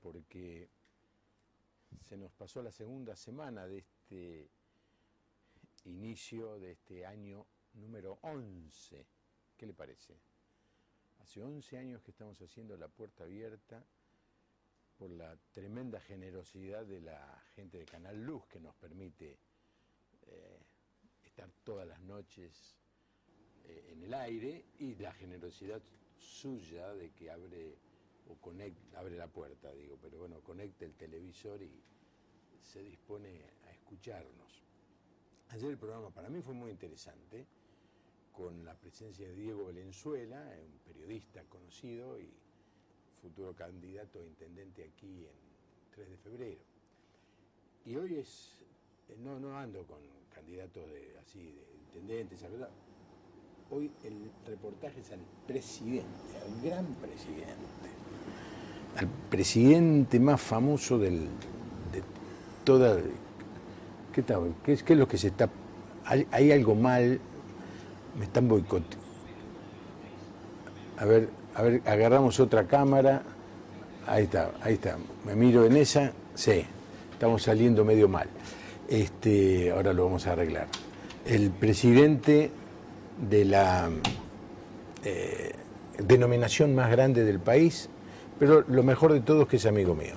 porque se nos pasó la segunda semana de este inicio de este año número 11. ¿Qué le parece? Hace 11 años que estamos haciendo la puerta abierta por la tremenda generosidad de la gente de Canal Luz que nos permite eh, estar todas las noches eh, en el aire y la generosidad suya de que abre o conecta, abre la puerta, digo, pero bueno, conecta el televisor y se dispone a escucharnos. Ayer el programa para mí fue muy interesante, con la presencia de Diego Valenzuela, un periodista conocido y futuro candidato a intendente aquí en 3 de febrero. Y hoy es, eh, no, no ando con candidatos de, así, de intendentes, verdad. Hoy el reportaje es al presidente, al gran presidente, al presidente más famoso del, de toda... ¿Qué tal? ¿Qué es, ¿Qué es lo que se está... Hay, hay algo mal, me están boicoteando. A ver, a ver, agarramos otra cámara. Ahí está, ahí está. Me miro en esa. Sí, estamos saliendo medio mal. Este, ahora lo vamos a arreglar. El presidente de la eh, denominación más grande del país, pero lo mejor de todo es que es amigo mío.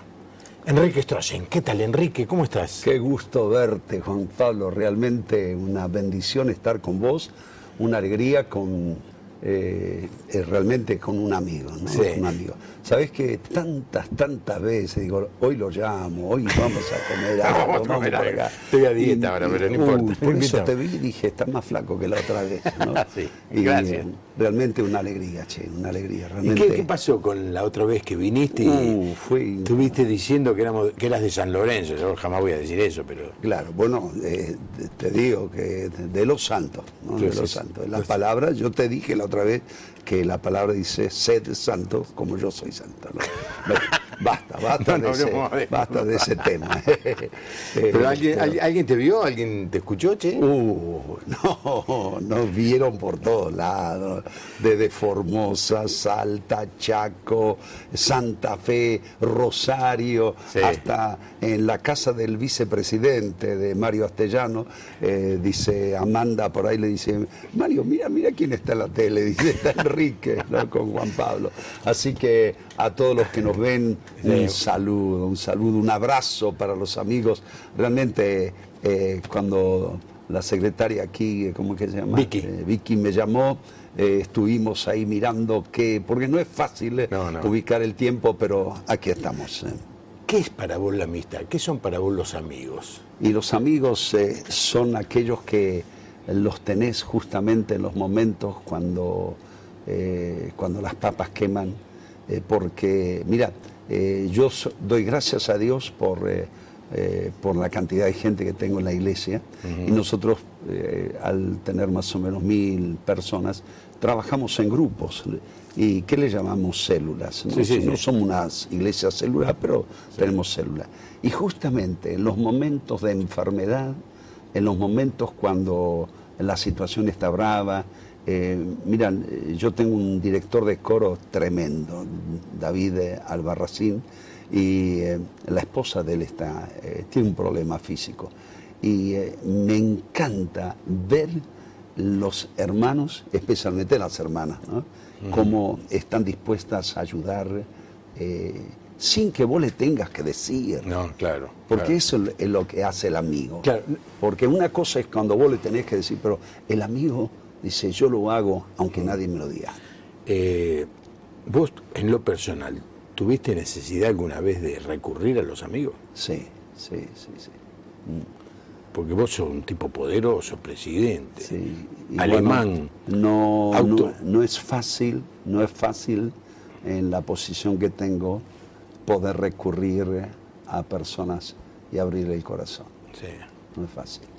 Enrique Strossen, ¿qué tal Enrique? ¿Cómo estás? Qué gusto verte, Juan Pablo. Realmente una bendición estar con vos, una alegría con eh, realmente con un amigo, ¿no? Sí. Un amigo. Sabes que tantas, tantas veces digo, hoy lo llamo, hoy vamos a comer algo, Vamos a vamos algo. acá. Estoy a dieta ahora, pero no importa. Por eso te vi y dije, está más flaco que la otra vez. ¿no? Sí, y gracias. eh, realmente una alegría, che, una alegría. ¿Y Realmente. qué, qué pasó con la otra vez que viniste y Uh, fui- estuviste diciendo que, éramos, que eras de San Lorenzo? Yo jamás voy a decir eso, pero... Claro, bueno, eh, te digo que de los santos, ¿no? de los santos. sí. La palabra, yo te dije la otra vez que la palabra dice sed santo como yo soy santo. Basta, basta, No, de, ese, basta de ese tema. ¿Pero Eh, alguien, pero- alguien- te vio? ¿Alguien te escuchó, che? Uh, no, nos vieron por todos lados, desde Formosa, Salta, Chaco, Santa Fe, Rosario, Sí. hasta en la casa del vicepresidente de Mario Astellano, eh, dice Amanda por ahí le dice, Mario, mira, mira quién está en la tele, dice, está Enrique, ¿no? con Juan Pablo. Así que a todos los que nos ven, un saludo, un saludo, un abrazo para los amigos. Realmente eh, cuando la secretaria aquí, ¿cómo es que se llama? Vicky. Eh, Vicky me llamó, eh, estuvimos ahí mirando que, porque no es fácil eh, No, no. ubicar el tiempo, pero aquí estamos. eh. ¿Qué es para vos la amistad? ¿Qué son para vos los amigos? Y los amigos eh, son aquellos que los tenés justamente en los momentos cuando, eh, cuando las papas queman, eh, porque, mira, eh, yo doy gracias a Dios por, eh, eh, por la cantidad de gente que tengo en la iglesia y nosotros, eh, al tener más o menos mil personas, trabajamos en grupos. ¿Y qué le llamamos células? No, Sí, sí, no sí. somos unas iglesias células, pero tenemos células. Y justamente en los momentos de enfermedad, en los momentos cuando la situación está brava, eh, miran, eh, yo tengo un director de coro tremendo, David eh, Albarracín, y eh, la esposa de él está, eh, tiene un problema físico. Y me encanta ver los hermanos, especialmente las hermanas, ¿no? cómo están dispuestas a ayudar sin que vos le tengas que decir. No, claro. Porque claro. eso es lo que hace el amigo. Claro. Porque una cosa es cuando vos le tenés que decir, pero el amigo dice, yo lo hago aunque nadie me lo diga. Eh, vos, en lo personal, ¿tuviste necesidad alguna vez de recurrir a los amigos? Sí, sí, sí, sí. Porque vos sos un tipo poderoso, presidente, sí. Alemán. bueno, no, no, no es fácil, no es fácil en la posición que tengo poder recurrir a personas y abrir el corazón. Sí. No es fácil.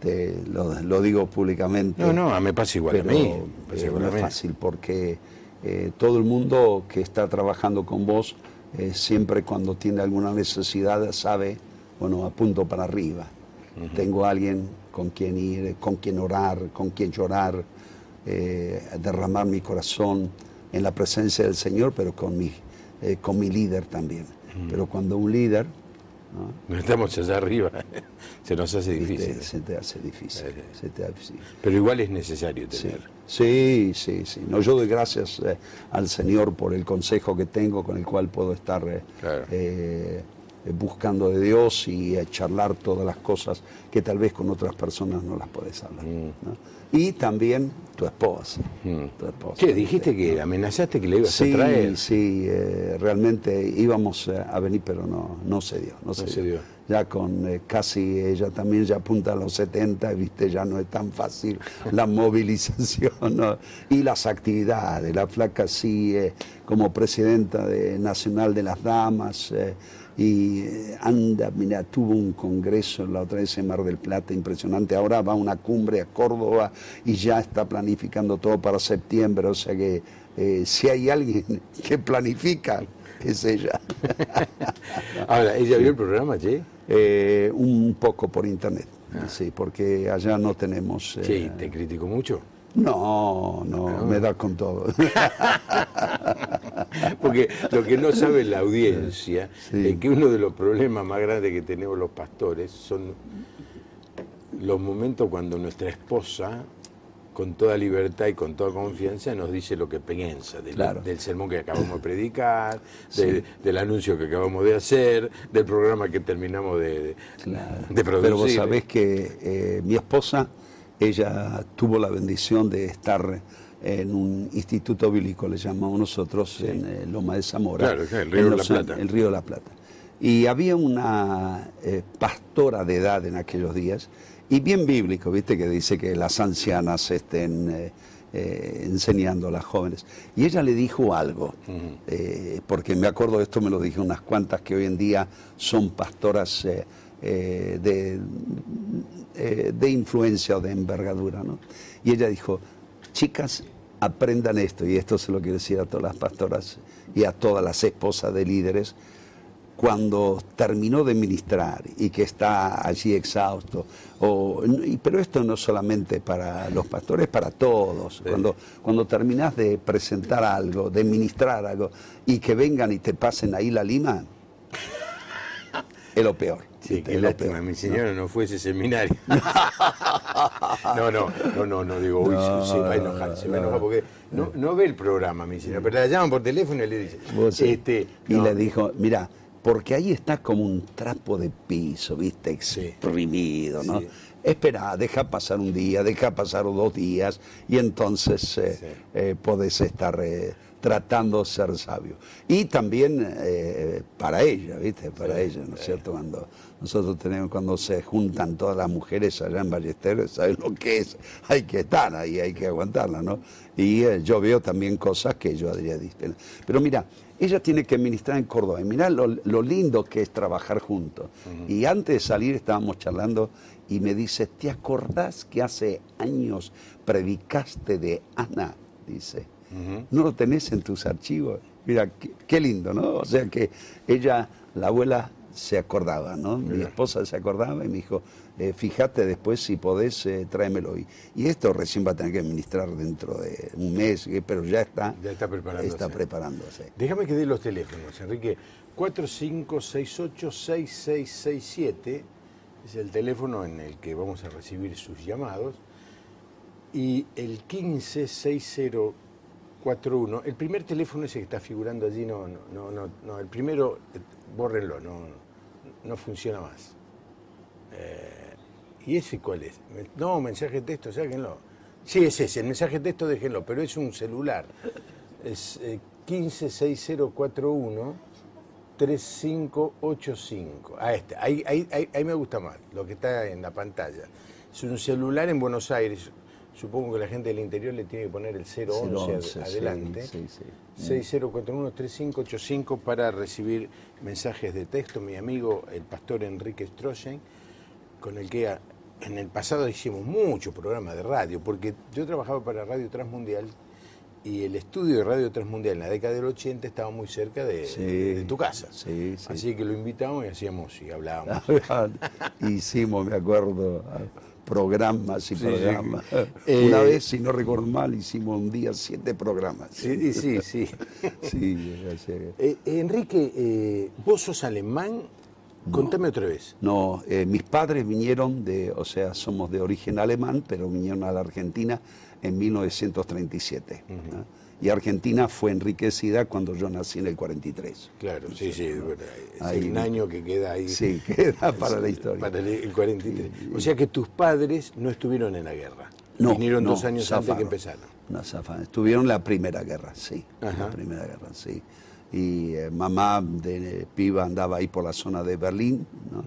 Te lo, lo digo públicamente. No, no, me pasa igual pero a mí. me pasa eh, igual no a es fácil porque eh, todo el mundo que está trabajando con vos eh, siempre cuando tiene alguna necesidad sabe, bueno, apunto para arriba. Tengo alguien con quien ir, con quien orar, con quien llorar, eh, derramar mi corazón en la presencia del Señor, pero con mi, eh, con mi líder también. Pero cuando un líder... ¿no? estamos allá arriba, se nos hace difícil. Se te hace difícil, se te hace difícil. Pero igual es necesario tener. Sí, sí, sí. No, yo doy gracias eh, al Señor por el consejo que tengo con el cual puedo estar eh, buscando de Dios y charlar todas las cosas que tal vez con otras personas no las puedes hablar. Mm. Y también tu esposa, mm. ¿Qué? ¿Dijiste que amenazaste que le ibas a traer? Sí, eh, realmente íbamos eh, a venir, pero no, no se dio. No, se, dio. Ya con eh, casi, ella también ya apunta a los 70, viste, ya no es tan fácil la movilización y las actividades. La flaca sí, como presidenta de, nacional de las damas, y eh, anda, mira, tuvo un congreso la otra vez en Mar del Plata impresionante, ahora va a una cumbre a Córdoba y ya está planificando todo para septiembre, o sea que eh, si hay alguien que planifica, es ella. ahora, ¿ella vio el programa, Che? Eh, un poco por internet, ah. sí, porque allá no tenemos... sí, ¿te criticó mucho? No, no, me da con todo. Porque lo que no sabe la audiencia es que uno de los problemas más grandes que tenemos los pastores son los momentos cuando nuestra esposa, con toda libertad y con toda confianza, nos dice lo que piensa del, sermón que acabamos de predicar, del anuncio que acabamos de hacer, del programa que terminamos de, producir. Pero vos sabés que eh, mi esposa ella tuvo la bendición de estar en un instituto bíblico, le llamamos nosotros, en eh, Loma de Zamora. Claro, el Río de la Plata. El Río de la Plata. Y había una eh, pastora de edad en aquellos días, y bien bíblico, viste, que dice que las ancianas estén eh, enseñando a las jóvenes. Y ella le dijo algo, porque me acuerdo de esto, me lo dije unas cuantas que hoy en día son pastoras de eh, de influencia o de envergadura. ¿no? Y ella dijo, chicas, aprendan esto, y esto se lo quiero decir a todas las pastoras y a todas las esposas de líderes, cuando terminó de ministrar y que está allí exhausto, o, pero esto no solamente para los pastores, para todos. Cuando, cuando terminás de presentar algo, de ministrar algo, y que vengan y te pasen ahí la lima, es lo peor. Sí, qué lástima, mi señora no. fue ese seminario. no, no, no, no, no, digo, uy, se, va a enojar, se va a enojar porque no, no ve el programa, mi señora, pero la llaman por teléfono y le dice, este, y le dijo, mira, porque ahí está como un trapo de piso, viste, exprimido, ¿no? Espera, deja pasar un día, deja pasar dos días y entonces eh, eh, podés estar... Eh, tratando de ser sabio. Y también eh, para ella, ¿viste? Para ella, ¿no es cierto? Cuando nosotros tenemos, cuando se juntan todas las mujeres allá en Ballesteros, ¿sabes lo que es? Hay que estar ahí, hay que aguantarla, ¿no? Y eh, yo veo también cosas que yo diría Pero mira, ella tiene que ministrar en Córdoba. Y mira lo, lindo que es trabajar juntos. Y antes de salir estábamos charlando y me dice, ¿te acordás que hace años predicaste de Ana? Dice no lo tenés en tus archivos. Mira, qué, lindo, ¿no? O sea que ella, la abuela, se acordaba, ¿no? Mi esposa se acordaba y me dijo, eh, fíjate después si podés, eh, tráemelo. Y, y esto recién va a tener que administrar dentro de un mes, eh, pero ya está, ya está preparándose. Está preparándose. Déjame que dé los teléfonos, Enrique. 45686667 es el teléfono en el que vamos a recibir sus llamados. Y el 1560 41. El primer teléfono ese que está figurando allí, no, no, no, no, el primero, bórrenlo, no, no funciona más. Eh, ¿Y ese cuál es? No, mensaje de texto, sáquenlo. Sí, es ese, el mensaje de texto déjenlo, pero es un celular. Es eh, 156041 3585. Ah, este, ahí, ahí, ahí, ahí me gusta más, lo que está en la pantalla. Es un celular en Buenos Aires, Supongo que la gente del interior le tiene que poner el 011, adelante. Sí, sí, 6041-3585 para recibir mensajes de texto. Mi amigo, el pastor Enrique Strossen, con el que en el pasado hicimos muchos programas de radio, porque yo trabajaba para Radio Transmundial y el estudio de Radio Transmundial en la década del 80 estaba muy cerca de, Sí. de tu casa. Sí, sí. Así que lo invitamos y hacíamos y hablábamos. Hicimos, me acuerdo, programas y Sí, sí. programas. Eh, Una vez, si no recuerdo mal, hicimos un día siete programas. Sí, sí, sí. Sí, sea, Eh, Enrique, eh, vos sos alemán. Contame otra vez. No, eh, mis padres vinieron de, o sea, somos de origen alemán, pero vinieron a la Argentina en 1937. ¿no? Y Argentina fue enriquecida cuando yo nací en el 43. Claro, sí, sí. bueno, es Ahí- un año que queda ahí. Sí, queda para la historia. Para el, el 43. O sea que tus padres no estuvieron en la guerra. No, Vinieron no, dos años antes zafaron. que empezaron. No, zafaron. Estuvieron la Primera Guerra, sí. Ajá. La Primera Guerra, sí. Y eh, mamá de piba andaba ahí por la zona de Berlín, ¿no?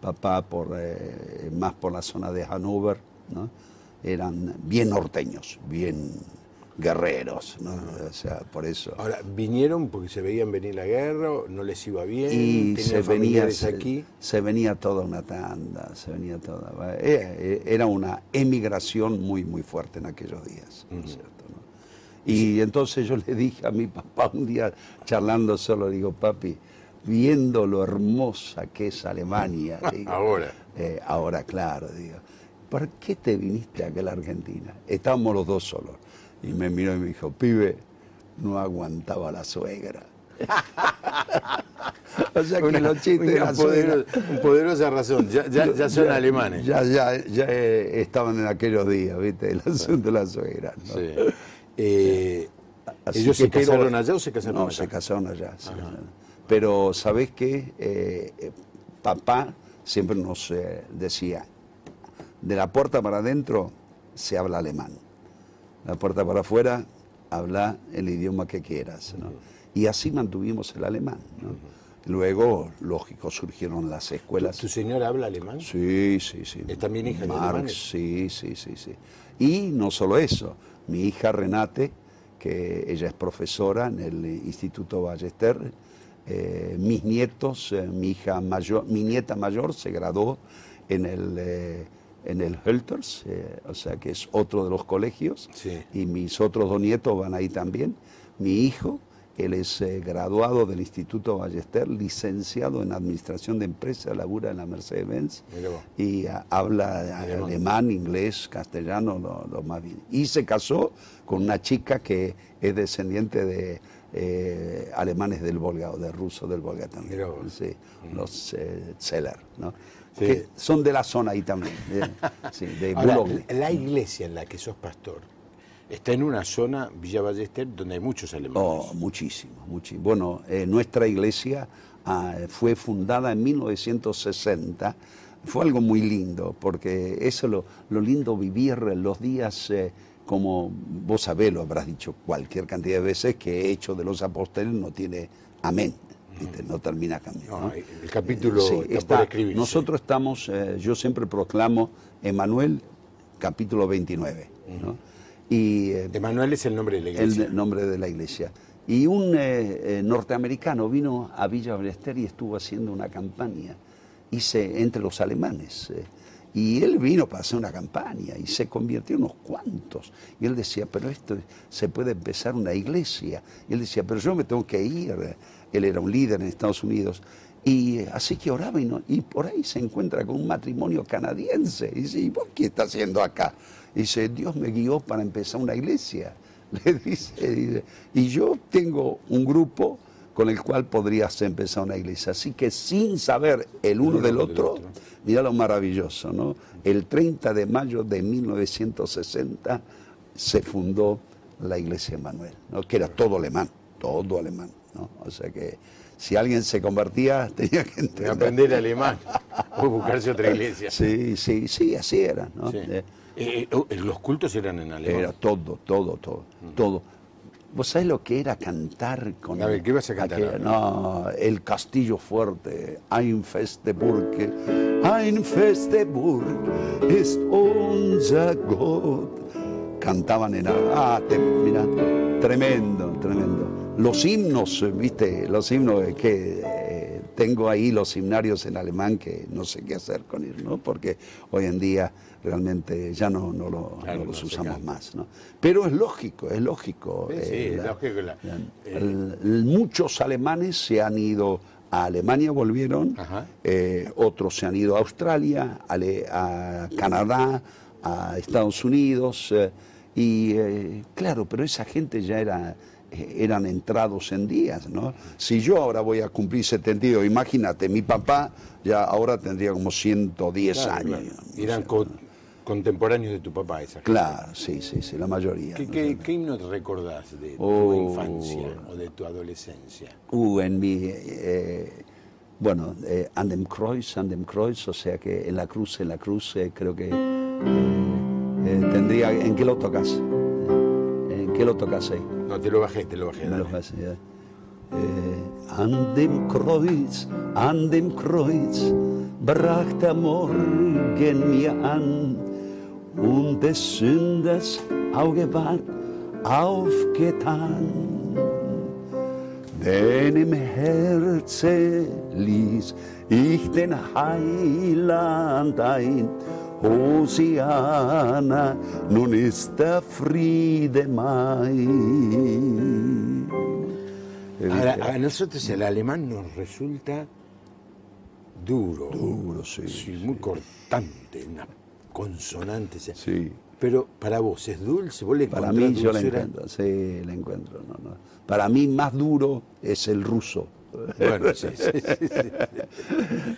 papá por, eh, más por la zona de Hannover, ¿no? Eran bien norteños, bien guerreros, ¿no? O sea, por eso. Ahora, ¿vinieron porque se veían venir la guerra? ¿No les iba bien? y ¿Tenían se venía, se, aquí? se venía toda una tanda, se venía toda. eh, eh, Era una emigración muy, muy fuerte en aquellos días, ¿no es cierto? no? Y entonces yo le dije a mi papá un día, charlando solo, digo, papi, viendo lo hermosa que es Alemania, digo, Ahora. eh, ahora claro, digo, ¿por qué te viniste acá a la Argentina? Estábamos los dos solos. Y me miró y me dijo, pibe, no aguantaba la suegra. o sea que Una, los chistes de suegra poderosa razón. Ya, ya, ya son alemanes. Ya, ya, ya eh, estaban en aquellos días, ¿viste? El asunto de la suegra. ¿no? Sí. Eh, Así ¿Ellos se casaron allá o se casaron no, acá? se casaron allá. se casaron. Pero, ¿sabés qué? Eh, eh, papá siempre nos eh, decía, de la puerta para adentro se habla alemán. La puerta para afuera habla el idioma que quieras. ¿no? Y así mantuvimos el alemán. ¿no? Luego, lógico, surgieron las escuelas. ¿Tu señora habla alemán? Sí, sí, sí. ¿Es también hija de Marx, alemanes? Sí, sí, sí, sí. Y no solo eso, mi hija Renate, que ella es profesora en el Instituto Ballester, eh, mis nietos, eh, mi hija mayor, mi nieta mayor se graduó en el eh, en el Hölters, eh, o sea que es otro de los colegios, Sí. y mis otros dos nietos van ahí también. Mi hijo, él es eh, graduado del Instituto Ballester, licenciado en Administración de Empresas, labura en la Mercedes-Benz y ah, habla Alemán. alemán, inglés, castellano, lo, lo más bien. Y se casó con una chica que es descendiente de eh, alemanes del Volga o de rusos del Volga también. Sí, los eh, Zeller, ¿no? Sí. Que son de la zona ahí también, de, sí, de Ahora, Boulogne. la iglesia en la que sos pastor está en una zona, Villa Ballester, donde hay muchos alemanes. Oh, muchísimo, muchísimo. Bueno, eh, nuestra iglesia ah, fue fundada en 1960. Fue algo muy lindo, porque eso es lo, lo lindo vivir los días, eh, como vos sabés, lo habrás dicho cualquier cantidad de veces, que hecho de los apóstoles no tiene amén, ¿viste? no termina camino. No, el capítulo Sí, está, está- por escribirse. nosotros estamos, eh, yo siempre proclamo Emanuel capítulo 29. ¿no? Y eh, Emanuel es el nombre de la el iglesia. nombre de la iglesia. Y un eh, eh, norteamericano vino a Villa Ballester y estuvo haciendo una campaña hice, entre los alemanes. y él vino para hacer una campaña y se convirtió en unos cuantos. Y él decía, pero esto se puede empezar una iglesia. Y él decía, pero yo me tengo que ir. Él era un líder en Estados Unidos. Y eh, así que oraba y, no- y por ahí se encuentra con un matrimonio canadiense. Y dice, ¿y vos qué estás haciendo acá? Y dice, Dios me guió para empezar una iglesia. Le dice, dice, y yo tengo un grupo con el cual podrías empezar una iglesia. Así que sin saber el uno del otro, mira lo maravilloso, ¿no? El 30 de mayo de 1960 se fundó la iglesia Emanuel, ¿no? que era todo alemán, todo alemán, ¿no? O sea que si alguien se convertía tenía que De entender. aprender alemán o buscarse otra iglesia. Sí, sí, sí, así era, ¿no? Sí. Eh, Eh, eh, los cultos eran en alemán. Era todo, todo, todo, todo. ¿Vos sabés lo que era cantar con... A ver, ¿qué vas a cantar aquella- no, el castillo fuerte. Ein feste Burg, ein feste Burg ist unser Gott. Cantaban en... Ah, te- mira, tremendo, tremendo. Los himnos, viste, los himnos que... eh, tengo ahí los himnarios en alemán que no sé qué hacer con ellos, ¿no? porque hoy en día realmente ya no, no, lo- Claro, no no los usamos más. ¿no? Pero es lógico, es lógico. Sí, sí, eh, es lógico la- eh, el- muchos alemanes se han ido a Alemania, volvieron, eh, otros se han ido a Australia, a, Le- a Canadá, a Estados Unidos, y eh, claro, pero esa gente ya era, eran entrados en días, ¿no? Si yo ahora voy a cumplir 72, imagínate, mi papá ya ahora tendría como 110 Claro, años. claro. Eran contemporáneos de tu papá, esa gente. Claro, sí, sí, sí, la mayoría. ¿Qué, ¿no? qué, qué himno te recordás de tu Oh. infancia o de tu adolescencia? Uh, en mi, eh, bueno, eh, an dem Kreuz, an dem Kreuz, o sea que en la cruz, en la cruz, eh, creo que eh, tendría, ¿en qué lo tocas? ¿En qué lo tocas ahí? No, te lo bajé, te lo bajé. Me lo dale. hace, ya. Eh, an dem Kreuz, an dem Kreuz, bracht der Morgen mir an, und des Sünders Auge ward aufgetan. Denn im Herze ließ ich den Heiland ein. Hosiana, nun ist der Friede mein. Ahora, a nosotros el alemán nos resulta duro. Duro, sí, Sí, muy cortante, unas consonantes. Sí. Pero para vos, ¿es dulce? ¿Vos le Para mí yo la encuentro, sí, la encuentro. No, no. Para mí más duro es el ruso. Bueno, sí, sí, sí.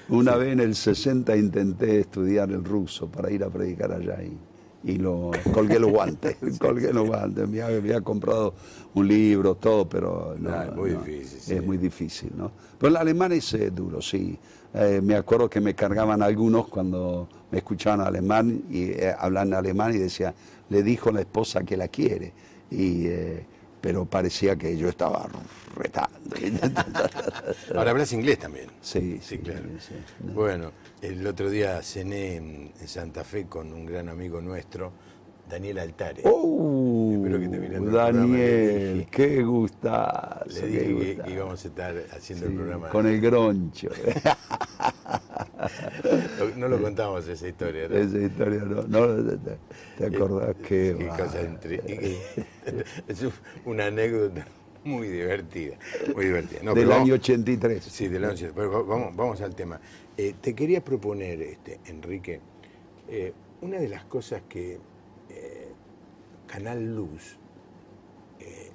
Una vez en el 60 intenté estudiar el ruso para ir a predicar allá y, y lo colgué los guantes, colgué los guantes. Me había, había comprado un libro, todo, pero no, Ah, es muy no, difícil. Es muy difícil, ¿no? Pero el alemán es eh, duro, sí. Eh, me acuerdo que me cargaban algunos cuando me escuchaban alemán y eh, hablaban alemán y decía, le dijo la esposa que la quiere. Y, eh, pero parecía que yo estaba retando. Ahora hablas inglés también. Sí, Sí, sí, claro. sí. Bueno, el otro día cené en, en Santa Fe con un gran amigo nuestro, Daniel Altare. ¡Oh! Espero que le Daniel, dije. qué gustazo. Le qué dije que, gustazo. que íbamos a estar haciendo el programa. Con el groncho. No lo contamos esa historia, ¿no? Esa historia, ¿no? no te, te acordás que. Qué cosa intri- Es un- una anécdota muy divertida. Muy divertida. No, del año vamos- 83. Sí, del año 83. Pero va- vamos, vamos al tema. Eh, te quería proponer, este, Enrique, eh, una de las cosas que Canal Luz eh,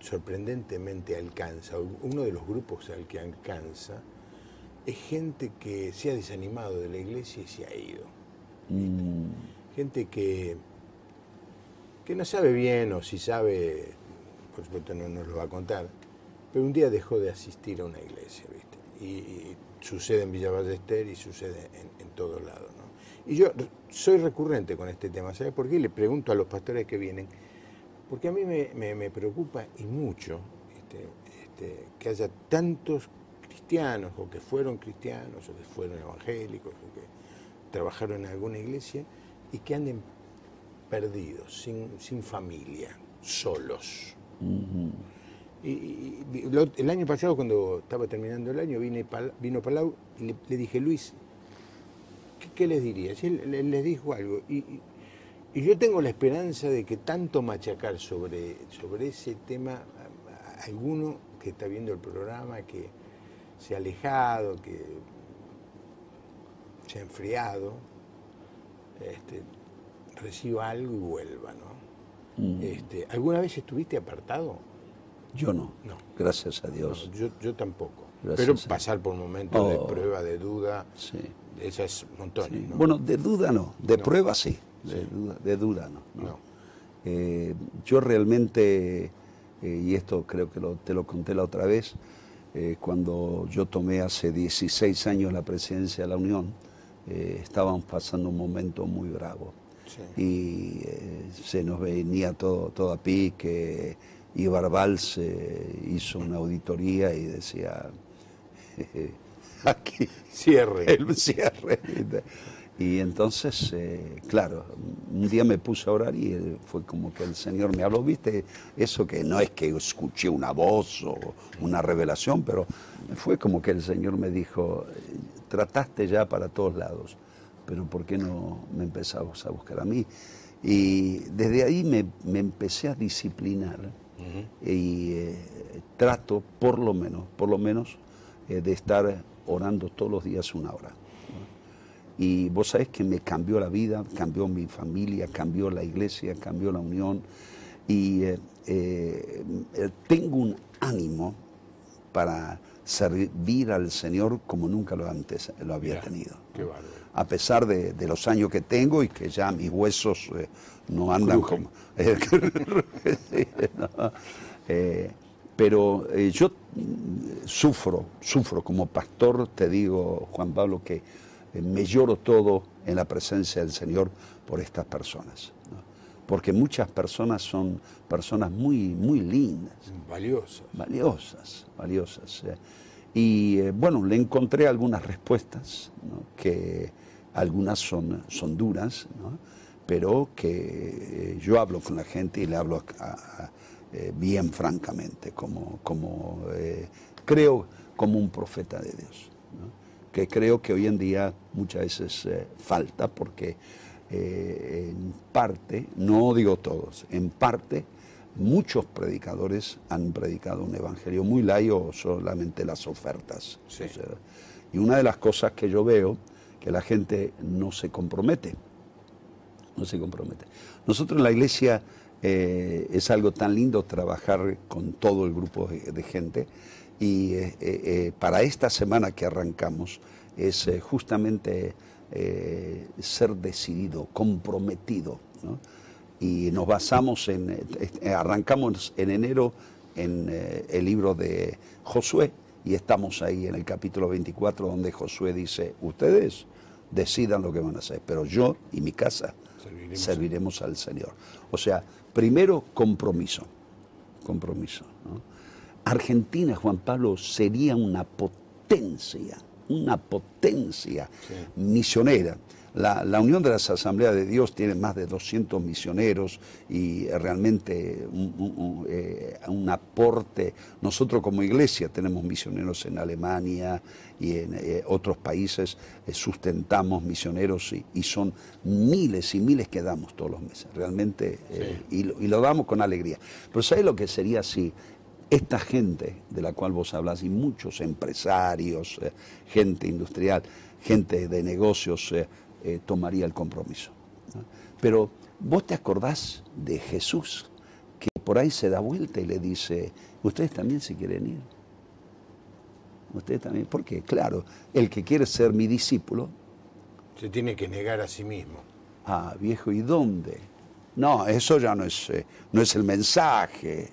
sorprendentemente alcanza, uno de los grupos al que alcanza, es gente que se ha desanimado de la iglesia y se ha ido. Mm, Gente que, que no sabe bien o si sabe, por supuesto no nos lo va a contar, pero un día dejó de asistir a una iglesia, ¿viste? Y, y sucede en Villa Ballester y sucede en, en todos lados, ¿no? Y yo soy recurrente con este tema, ¿sabes por qué? Le pregunto a los pastores que vienen, porque a mí me, me- me preocupa y mucho este, este, que haya tantos cristianos o que fueron cristianos o que fueron evangélicos o que trabajaron en alguna iglesia y que anden perdidos, sin, sin familia, solos. Y, y- y lo- el año pasado, cuando estaba terminando el año, vine Pal- vino Palau y le, le dije, Luis, ¿qué, les dirías? Y él, le- les dijo algo. Y, yo tengo la esperanza de que tanto machacar sobre, sobre ese tema, a- alguno que está viendo el programa, que se ha alejado, que se ha enfriado, este, reciba algo y vuelva, ¿no? mm. Este, ¿Alguna vez estuviste apartado? Yo no. No. Gracias a Dios. No, yo, yo tampoco. Gracias Pero pasar por momentos de Oh. prueba, de duda, Sí. Esas montones, ¿no? Bueno, de duda no, de No. prueba sí, de, Sí. duda, de duda no. ¿no? Eh, yo realmente, eh, y esto creo que lo- te lo conté la otra vez, eh, cuando yo tomé hace 16 años la presidencia de la Unión, estábamos pasando un momento muy bravo. Sí. Y se nos venía todo, todo a pique. Ibar Valls hizo una auditoría y decía, aquí Cierre. el cierre. Y entonces, eh, claro, un día me puse a orar y eh, fue como que el Señor me habló, viste, eso que no es que escuché una voz o una revelación, pero fue como que el Señor me dijo, trataste ya para todos lados, pero ¿por qué no me empezabas a buscar a mí? Y desde ahí me, empecé a disciplinar y eh, trato por lo menos, por lo menos, de estar orando todos los días una hora. Y vos sabés que me cambió la vida, cambió mi familia, cambió la iglesia, cambió la unión. Y eh, eh, tengo un ánimo para servir al Señor como nunca lo antes lo había tenido. A pesar de, los años que tengo y que ya mis huesos eh, no andan como... pero yo sufro, sufro como pastor, te digo, Juan Pablo, que eh, me lloro todo en la presencia del Señor por estas personas. Porque muchas personas son personas muy, muy lindas. Valiosas. Valiosas, valiosas. Eh. Y eh, bueno, le encontré algunas respuestas, que algunas son, son duras, pero que yo hablo con la gente y le hablo bien francamente, como, como creo como un profeta de Dios que creo que hoy en día muchas veces eh, falta porque eh, en parte, no digo todos, en parte muchos predicadores han predicado un evangelio muy laico solamente las ofertas. y una de las cosas que yo veo, que la gente no se compromete, no se compromete. Nosotros en la iglesia eh, es algo tan lindo trabajar con todo el grupo de gente y eh, eh, para esta semana que arrancamos es justamente ser decidido, comprometido. Y nos basamos en, arrancamos en enero en el libro de Josué y estamos ahí en el capítulo 24 donde Josué dice, ustedes decidan lo que van a hacer, pero yo y mi casa serviremos, serviremos al Señor. O sea, primero compromiso, compromiso. ¿no? Argentina, Juan Pablo, sería una potencia, una potencia misionera. La, Unión de las Asambleas de Dios tiene más de 200 misioneros y realmente eh, un, aporte. Nosotros como iglesia tenemos misioneros en Alemania y en eh, otros países, eh, sustentamos misioneros y, son miles y miles que damos todos los meses, realmente, y, y, lo damos con alegría. Pero ¿sabes lo que sería si esta gente de la cual vos hablas y muchos empresarios, gente industrial, gente de negocios, eh, eh, tomaría el compromiso. Pero vos te acordás de Jesús, que por ahí se da vuelta y le dice, ustedes también se quieren ir. Ustedes también, porque claro, el que quiere ser mi discípulo... Se tiene que negar a sí mismo. Ah, viejo, ¿y dónde? No, eso ya no es, no es el mensaje.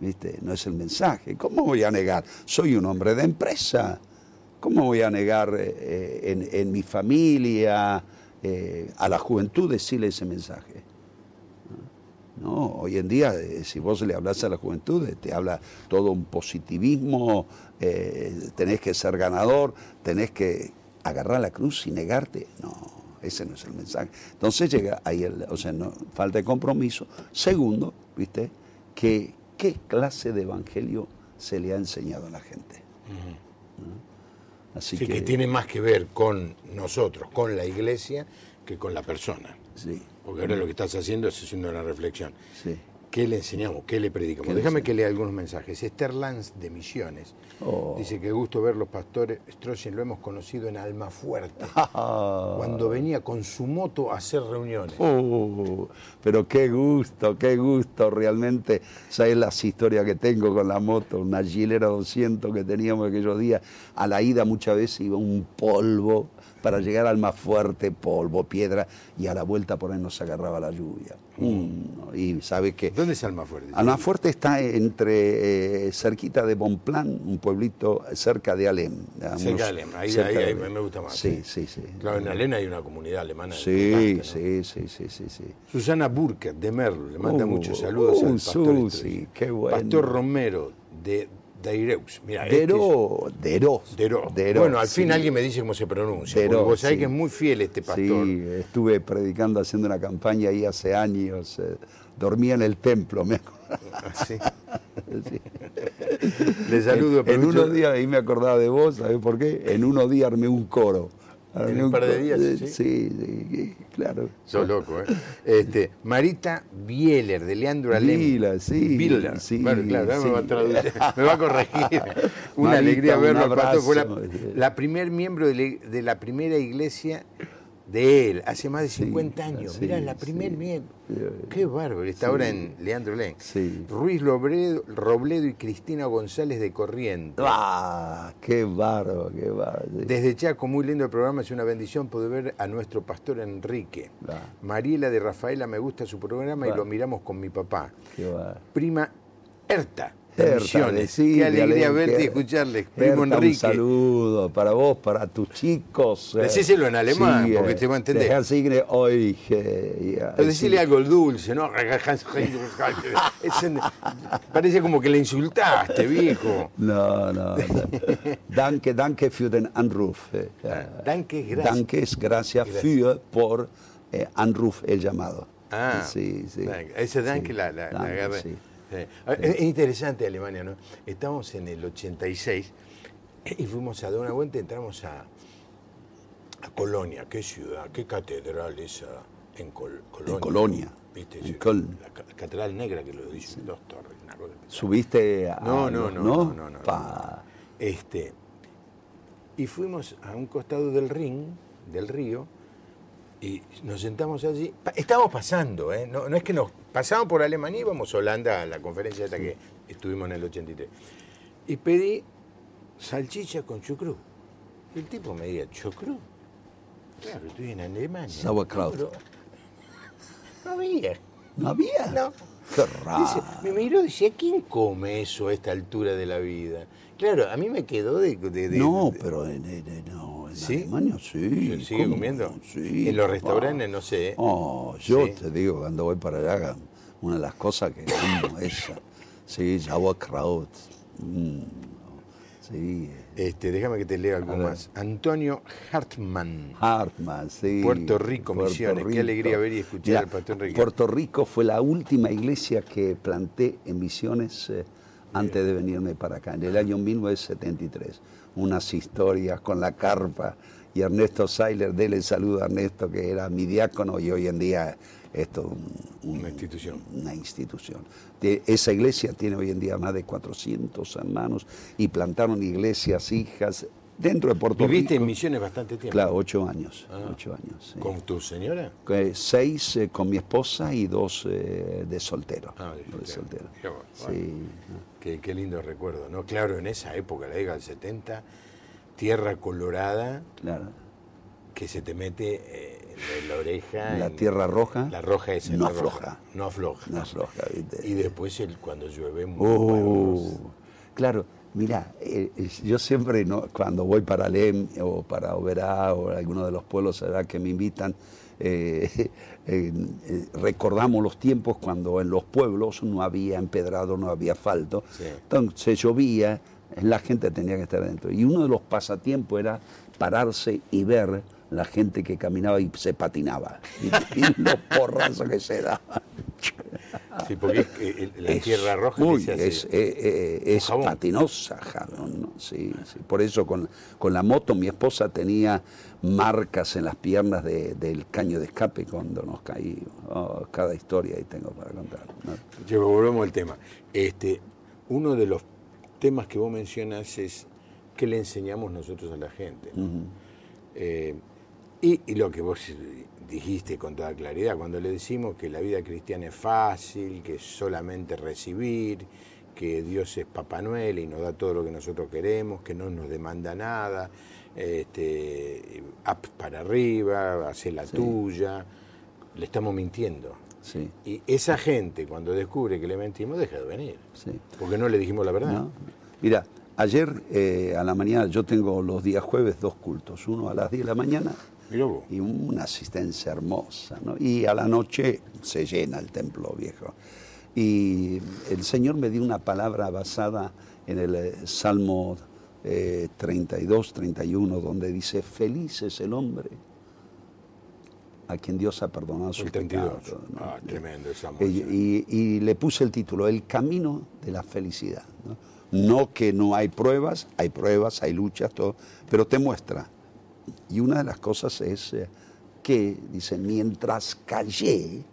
¿Viste? No es el mensaje. ¿Cómo voy a negar? Soy un hombre de empresa. ¿Cómo voy a negar eh, en, mi familia, eh, a la juventud, decirle ese mensaje? No, hoy en día, eh, si vos le hablas a la juventud, te habla todo un positivismo, tenés que ser ganador, tenés que agarrar la cruz y negarte. No, ese no es el mensaje. Entonces llega ahí, el, o sea, no, falta de compromiso. Segundo, ¿viste? que qué clase de evangelio se le ha enseñado a la gente. Así que, tiene más que ver con nosotros, con la iglesia, que con la persona. Sí. Porque ahora lo que estás haciendo es haciendo una reflexión. Sí. ¿Qué le enseñamos? ¿Qué le predicamos? Déjame que lea algunos mensajes. Esther Lanz de Misiones oh. dice que gusto ver los pastores. Strossen lo hemos conocido en Almafuerte, cuando venía con su moto a hacer reuniones. Oh, pero qué gusto, qué gusto realmente. ¿Sabes las historias que tengo con la moto? Una Gilera 200 que teníamos aquellos días. A la ida muchas veces iba un polvo para llegar al más fuerte, polvo, piedra, y a la vuelta por ahí nos agarraba la lluvia. Mm. y sabe que... ¿Dónde está Almafuerte? Almafuerte está entre, eh, cerquita de Bonplan, un pueblito cerca de Alem. cerca de Alem, ahí, me gusta más. Sí, sí, sí. Claro, en Alem hay una comunidad alemana. Sí, sí, sí, sí, sí, sí. Susana Burkert, de Merlo, le manda uh, muchos saludos al uh, pastor Susi, qué bueno. Pastor Romero, de Deireux. Mira, este Deró, Deró. es- Deró. Deró, Bueno, al sí. fin alguien me dice cómo se pronuncia. Deró, porque vos sabés sí. que es muy fiel este pastor. Sí, estuve predicando haciendo una campaña ahí hace años. eh, dormía en el templo, me acuerdo. Sí. Sí. Le saludo. En, unos días, ahí me acordaba de vos, ¿sabés por qué? En unos días armé un coro. Armé ¿En un par de días, sí? Sí, sí, claro. Sos loco, ¿eh? Este, Marita Bieler, de Leandro Alem. Vila, sí, Bieler. sí, Bueno, claro, me va a sí. traducir, me va a corregir. Una Marita, alegría un verlo. pastor. Fue la, primer miembro de, la- de la primera iglesia de él, hace más de 50 años. Mirá, la primer miembro. Qué bárbaro. Está ahora en Leandro. Sí. Ruiz Robledo, Robledo y Cristina González de Corriente. ¡Ah! ¡Qué bárbaro, qué bárbaro! sí. Desde Chaco, muy lindo el programa, es una bendición poder ver a nuestro pastor Enrique. Ah. Mariela de Rafaela, me gusta su programa y lo miramos con mi papá. Qué bárbaro. Prima Erta, Misiones. sí, Qué alegría Ale- verte y que- escucharle. Berta, Primo Un Enrique. saludo para vos, para tus chicos. eh. Decíselo en alemán, Sí, porque eh, te va a entender. euch, eh, decirle algo dulce, ¿no? Parece como que le insultaste, viejo. No, no, danke, danke für den Anruf. Ah, danke, gracias. Danke es gracias, für por eh, Anruf, el llamado. Ah, sí, sí. Ese Dan Sí, que la, la, la danke, agarré. sí. Sí. Ah, Es interesante Alemania, ¿no? Estamos en el 86 y fuimos a dar una vuelta y entramos a, a Colonia. ¿Qué ciudad? ¿Qué catedral esa en Col- Colonia? En Colonia, ¿Viste? en Sí. La ca- catedral negra que lo dicen, dos torres, una cosa. ¿Subiste a.? No, no, no, ¿no? no, no, no, Pa. Este, y fuimos a un costado del ring, del río, y nos sentamos allí. Estábamos pasando, ¿eh? no, no es que nos pasamos por Alemania y íbamos a Holanda a la conferencia esta que estuvimos en el 83. Y pedí salchicha con chucrú. Y el tipo me dice, ¿chucrú? Claro, estoy en Alemania. Sauerkraut. Pero No había. ¿No había? No. Qué raro. Dice, me miró y decía, ¿quién come eso a esta altura de la vida? Claro, a mí me quedó de... de- de- no, de- pero en- no, en ¿Sí? Alemania sí. ¿Se sigue ¿cómo comiendo? Sí. En los restaurantes, no sé. Oh, yo Sí. te digo, cuando voy para allá, una de las cosas que como esa. Sí, Sauerkraut. Mm, sí. Este, déjame que te lea algo más. Antonio Hartmann. Hartmann, sí. Puerto Rico, Misiones. Qué alegría ver y escuchar Mira, al pastor Enrique. Puerto Rico fue la última iglesia que planté en Misiones eh, antes de venirme para acá, en el año 1973. Unas historias con la carpa y Ernesto Seiler, dele saludo a Ernesto, que era mi diácono y hoy en día es todo un- un- Una institución. Una institución. De- esa iglesia tiene hoy en día más de 400 hermanos y plantaron iglesias, hijas, dentro de Puerto Viviste Rico. en Misiones bastante tiempo. Claro, ocho años. Ah. Ocho años. ¿Con tu señora? Eh, seis eh, con mi esposa y dos eh, de soltero. Ah, de de soltero. bueno. Qué, qué lindo recuerdo, ¿no? Claro, en esa época, la década del 70, tierra colorada Claro. que se te mete eh, en la oreja. La en- tierra roja La roja es no la roja. afloja. No afloja. No afloja, ¿viste? Y después el, cuando llueve Oh, claro, mira, eh, eh, yo siempre no, cuando voy para Alem o para Oberá o alguno de los pueblos allá que me invitan, eh, eh, recordamos los tiempos cuando en los pueblos no había empedrado, no había asfalto, Sí. entonces llovía, la gente tenía que estar dentro. Y uno de los pasatiempos era pararse y ver la gente que caminaba y se patinaba, y, y los porrazos que se daban. Sí, porque el- la Es tierra roja que muy- se hace- es, eh, eh, es jabón. patinosa, jabón, ¿no? Sí, sí. Por eso con, con la moto mi esposa tenía marcas en las piernas de- del caño de escape cuando nos caímos. Oh, cada historia ahí tengo para contar. volvemos al tema. Este, uno de los temas que vos mencionas es qué le enseñamos nosotros a la gente. Eh, y, y lo que vos dijiste con toda claridad, cuando le decimos que la vida cristiana es fácil, que es solamente recibir, que Dios es Papá Noel y nos da todo lo que nosotros queremos, que no nos demanda nada, este, up para arriba, hacer la tuya, le estamos mintiendo. Sí, Y esa gente, cuando descubre que le mentimos, deja de venir. sí. Porque no le dijimos la verdad. ¿No? Mira, ayer eh, a la mañana yo tengo los días jueves dos cultos, uno a las 10 de la mañana. Y una asistencia hermosa, ¿no? Y a la noche se llena el templo viejo. Y el Señor me dio una palabra basada en el eh, Salmo 32, eh, 31, donde dice, feliz es el hombre a quien Dios ha perdonado su pecado. Ah, tremendo y, y, le puse el título, El camino de la felicidad. ¿no? que no hay pruebas, hay pruebas, hay luchas, todo, pero te muestra. Y una de las cosas es eh, que, dice, mientras callé,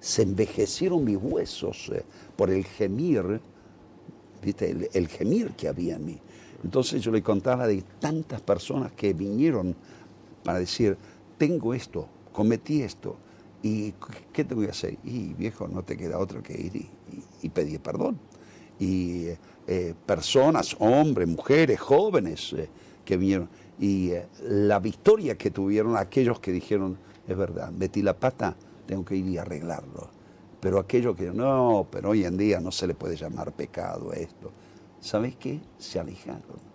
se envejecieron mis huesos eh, por el gemir, ¿viste? El, gemir que había en mí. Entonces yo le contaba de tantas personas que vinieron para decir, tengo esto, cometí esto, ¿y qué te voy a hacer? Y viejo, no te queda otro que ir y, pedir perdón. Y eh, personas, hombres, mujeres, jóvenes que vinieron. Y la victoria que tuvieron aquellos que dijeron, es verdad, metí la pata, tengo que ir y arreglarlo. Pero aquello que no, pero hoy en día no se le puede llamar pecado esto. ¿Sabes qué? Se alejaron.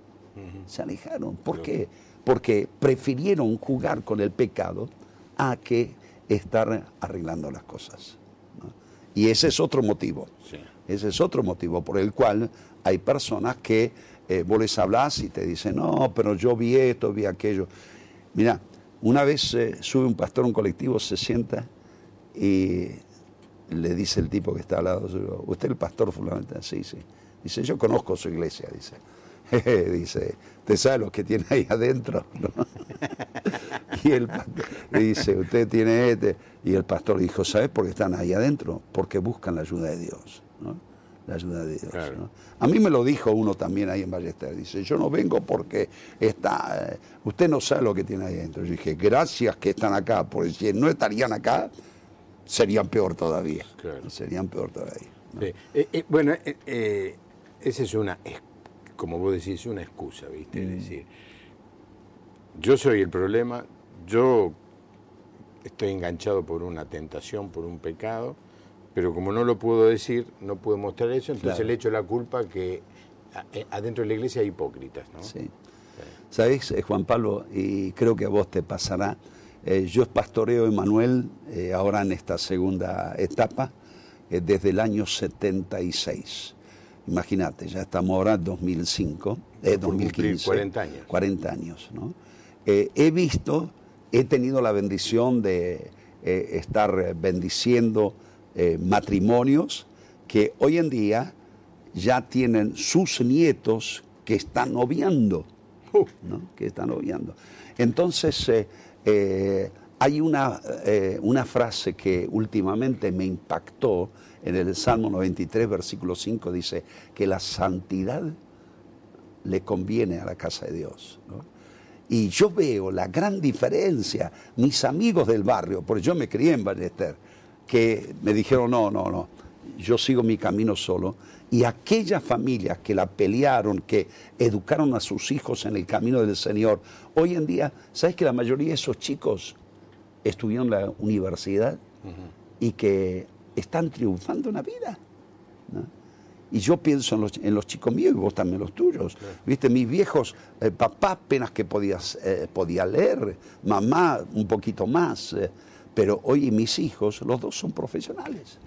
Se alejaron. ¿Por qué? Porque prefirieron jugar con el pecado a que estar arreglando las cosas. Y ese es otro motivo. Ese es otro motivo por el cual hay personas que eh, vos les hablas y te dicen, no, pero yo vi esto, vi aquello. Mira, una vez eh, sube un pastor a un colectivo, se sienta y le dice el tipo que está al lado ¿usted es el pastor fulano? Sí, sí. Dice, yo conozco su iglesia, dice. dice, ¿te sabe lo que tiene ahí adentro? y el pastor dice, usted tiene este. Y el pastor dijo, ¿sabes por qué están ahí adentro? Porque buscan la ayuda de Dios. La ayuda de Dios. A mí me lo dijo uno también ahí en Ballester. Dice, yo no vengo porque está, eh, usted no sabe lo que tiene ahí adentro. Yo dije, gracias que están acá, porque si no estarían acá, serían peor todavía. Serían peor todavía. Eh, eh, bueno, eh, esa es una, como vos decís, una excusa, ¿viste? Es mm. decir, yo soy el problema, yo estoy enganchado por una tentación, por un pecado, pero como no lo puedo decir, no puedo mostrar eso, entonces le echo la culpa que adentro de la iglesia hay hipócritas, ¿no? Sí. ¿Sabéis, Juan Pablo? Y creo que a vos te pasará eh, yo pastoreo Emanuel eh, ahora en esta segunda etapa eh, desde el año 76. Imagínate, ya estamos ahora en 2005, 2015. 40 años. 40 años, ¿no? he visto, he tenido la bendición de estar bendiciendo matrimonios que hoy en día ya tienen sus nietos que están noviando, ¿no? Que están noviando. Entonces, eh, hay una, eh, una frase que últimamente me impactó en el Salmo 93, versículo 5, dice que la santidad le conviene a la casa de Dios. Y yo veo la gran diferencia, mis amigos del barrio, porque yo me crié en Ballester, que me dijeron, no, no, no, yo sigo mi camino solo. Y aquellas familias que la pelearon, que educaron a sus hijos en el camino del Señor, hoy en día, ¿sabes que la mayoría de esos chicos estudiaron en la universidad y que están triunfando en la vida? Y yo pienso en los, chicos míos y vos también los tuyos. Viste, mis viejos, eh, papá apenas que podías, eh, podía leer, mamá un poquito más, eh, pero hoy mis hijos, los dos son profesionales.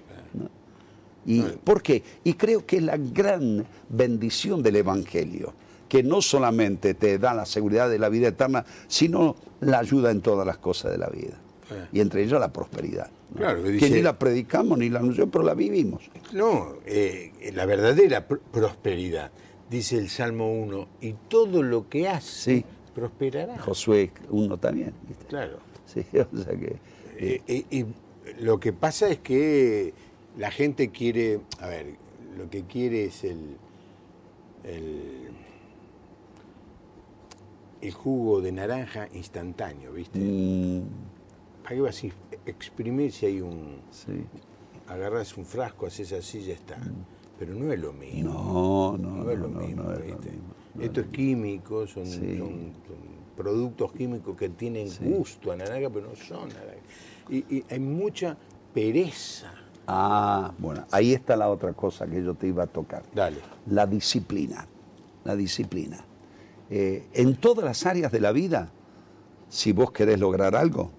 ¿Y por qué? Y creo que es la gran bendición del Evangelio, que no solamente te da la seguridad de la vida eterna, sino la ayuda en todas las cosas de la vida. Y entre ellas la prosperidad. que ni la predicamos ni la anunciamos, pero la vivimos. No, eh, la verdadera prosperidad, dice el Salmo 1, y todo lo que hace prosperará. Josué 1 también. Claro. Sí, o sea que... Eh, eh, y lo que pasa es que la gente quiere, a ver, lo que quiere es el, el, jugo de naranja instantáneo, ¿viste? Mm. ¿Para qué vas a exprimir si hay un... Sí. Agarras un frasco, haces así ya está. Mm. Pero no es lo mismo. No, no, no es lo mismo. Esto es químico, son, productos químicos que tienen gusto a naranja, pero no son naranja. Y hay mucha pereza Ah, bueno, ahí está la otra cosa que yo te iba a tocar. Dale. La disciplina. La disciplina. Eh, en todas las áreas de la vida, si vos querés lograr algo,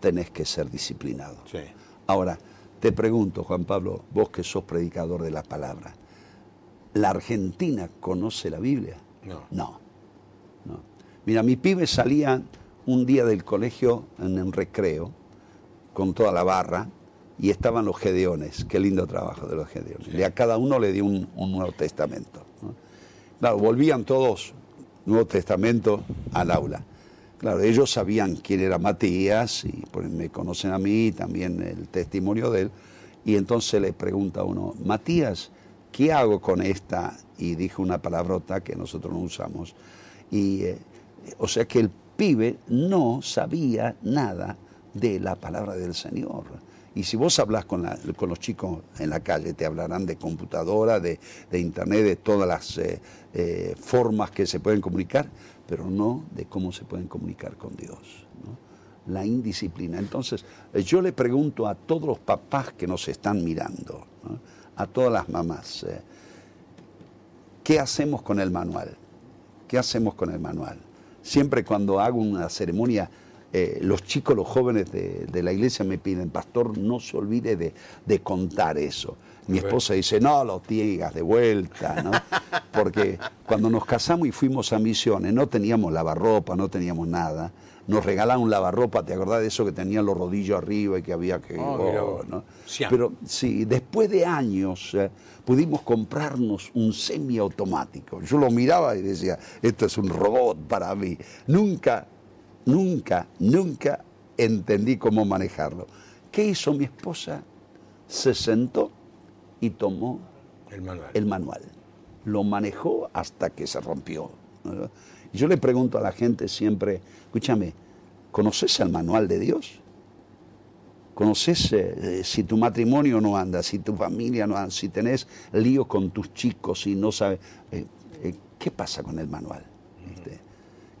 tenés que ser disciplinado. Sí. Ahora, Te pregunto, Juan Pablo, vos que sos predicador de la palabra, ¿la Argentina conoce la Biblia? No. No. no. Mira, mi pibe salía un día del colegio en un recreo con toda la barra y estaban los gedeones. Qué lindo trabajo de los gedeones. Y a cada uno le dio un, un Nuevo Testamento. ¿no? Claro, volvían todos Nuevo Testamento al aula. Claro, ellos sabían quién era Matías y pues, me conocen a mí, también el testimonio de él. Y entonces le pregunta a uno, Matías, ¿qué hago con esta? Y dijo una palabrota que nosotros no usamos. Y, eh, o sea que el pibe no sabía nada de la palabra del Señor. Y si vos hablas con, con los chicos en la calle, te hablarán de computadora, de, internet, de todas las eh, eh, formas que se pueden comunicar, pero no de cómo se pueden comunicar con Dios. La indisciplina. Entonces, eh, yo le pregunto a todos los papás que nos están mirando, a todas las mamás, ¿qué hacemos con el manual? ¿Qué hacemos con el manual? Siempre cuando hago una ceremonia, eh, los chicos, los jóvenes de, de, la iglesia me piden, pastor, no se olvide de, de contar eso. Mi esposa dice, no, lo digas de vuelta, ¿no? Porque cuando nos casamos y fuimos a misiones, no teníamos lavarropa, no teníamos nada. Nos regalaron lavarropa, ¿te acordás de eso que tenían los rodillos arriba y que había que... Oh, oh, ¿no? Pero sí, después de años eh, pudimos comprarnos un semiautomático. Yo lo miraba y decía, esto es un robot para mí. Nunca, nunca, nunca entendí cómo manejarlo. ¿Qué hizo mi esposa? Se sentó y tomó el manual. el manual. Lo manejó hasta que se rompió. yo le pregunto a la gente siempre, escúchame, ¿conoces el manual de Dios? ¿Conoces eh, si tu matrimonio no anda, si tu familia no anda, si tenés lío con tus chicos y no sabes, eh, eh, ¿qué pasa con el manual?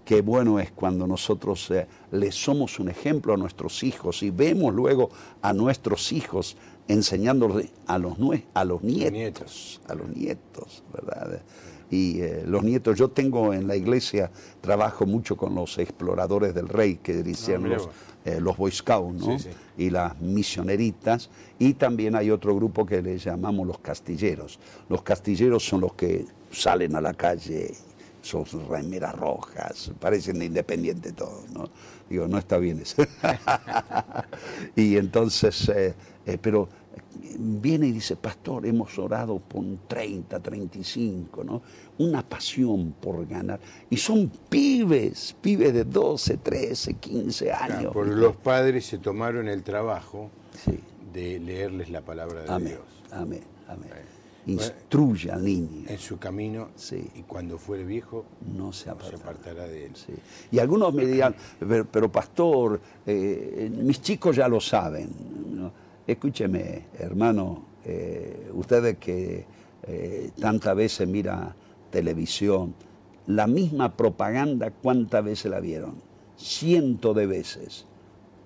Qué bueno es cuando nosotros eh, le somos un ejemplo a nuestros hijos y vemos luego a nuestros hijos enseñándoles a los, a los nietos, nietos. a los nietos, ¿verdad? Y eh, los nietos, yo tengo en la iglesia, trabajo mucho con los exploradores del rey, que dicen Ah, los, eh, los Boy Scouts, ¿no? Sí, sí. Y las misioneritas, y también hay otro grupo que le llamamos los castilleros. Los castilleros son los que salen a la calle, son remeras rojas, parecen de independiente todos, ¿no? Digo, no está bien eso. y entonces, eh, eh, pero viene y dice, pastor, hemos orado por un 30, 35, ¿no? Una pasión por ganar. Y son pibes, pibes de 12, 13, 15 Claro, años. porque los padres se tomaron el trabajo Sí. de leerles la palabra de Amén, Dios amén, amén. Instruye al niño, en su camino Sí. y cuando fuere viejo no se no se apartará. apartará de él. Sí. Y algunos me dirán, pero, pero pastor, eh, mis chicos ya lo saben. ¿no? Escúcheme, hermano, eh, ustedes que eh, tantas veces mira televisión, la misma propaganda, ¿cuántas veces la vieron? Cientos de veces,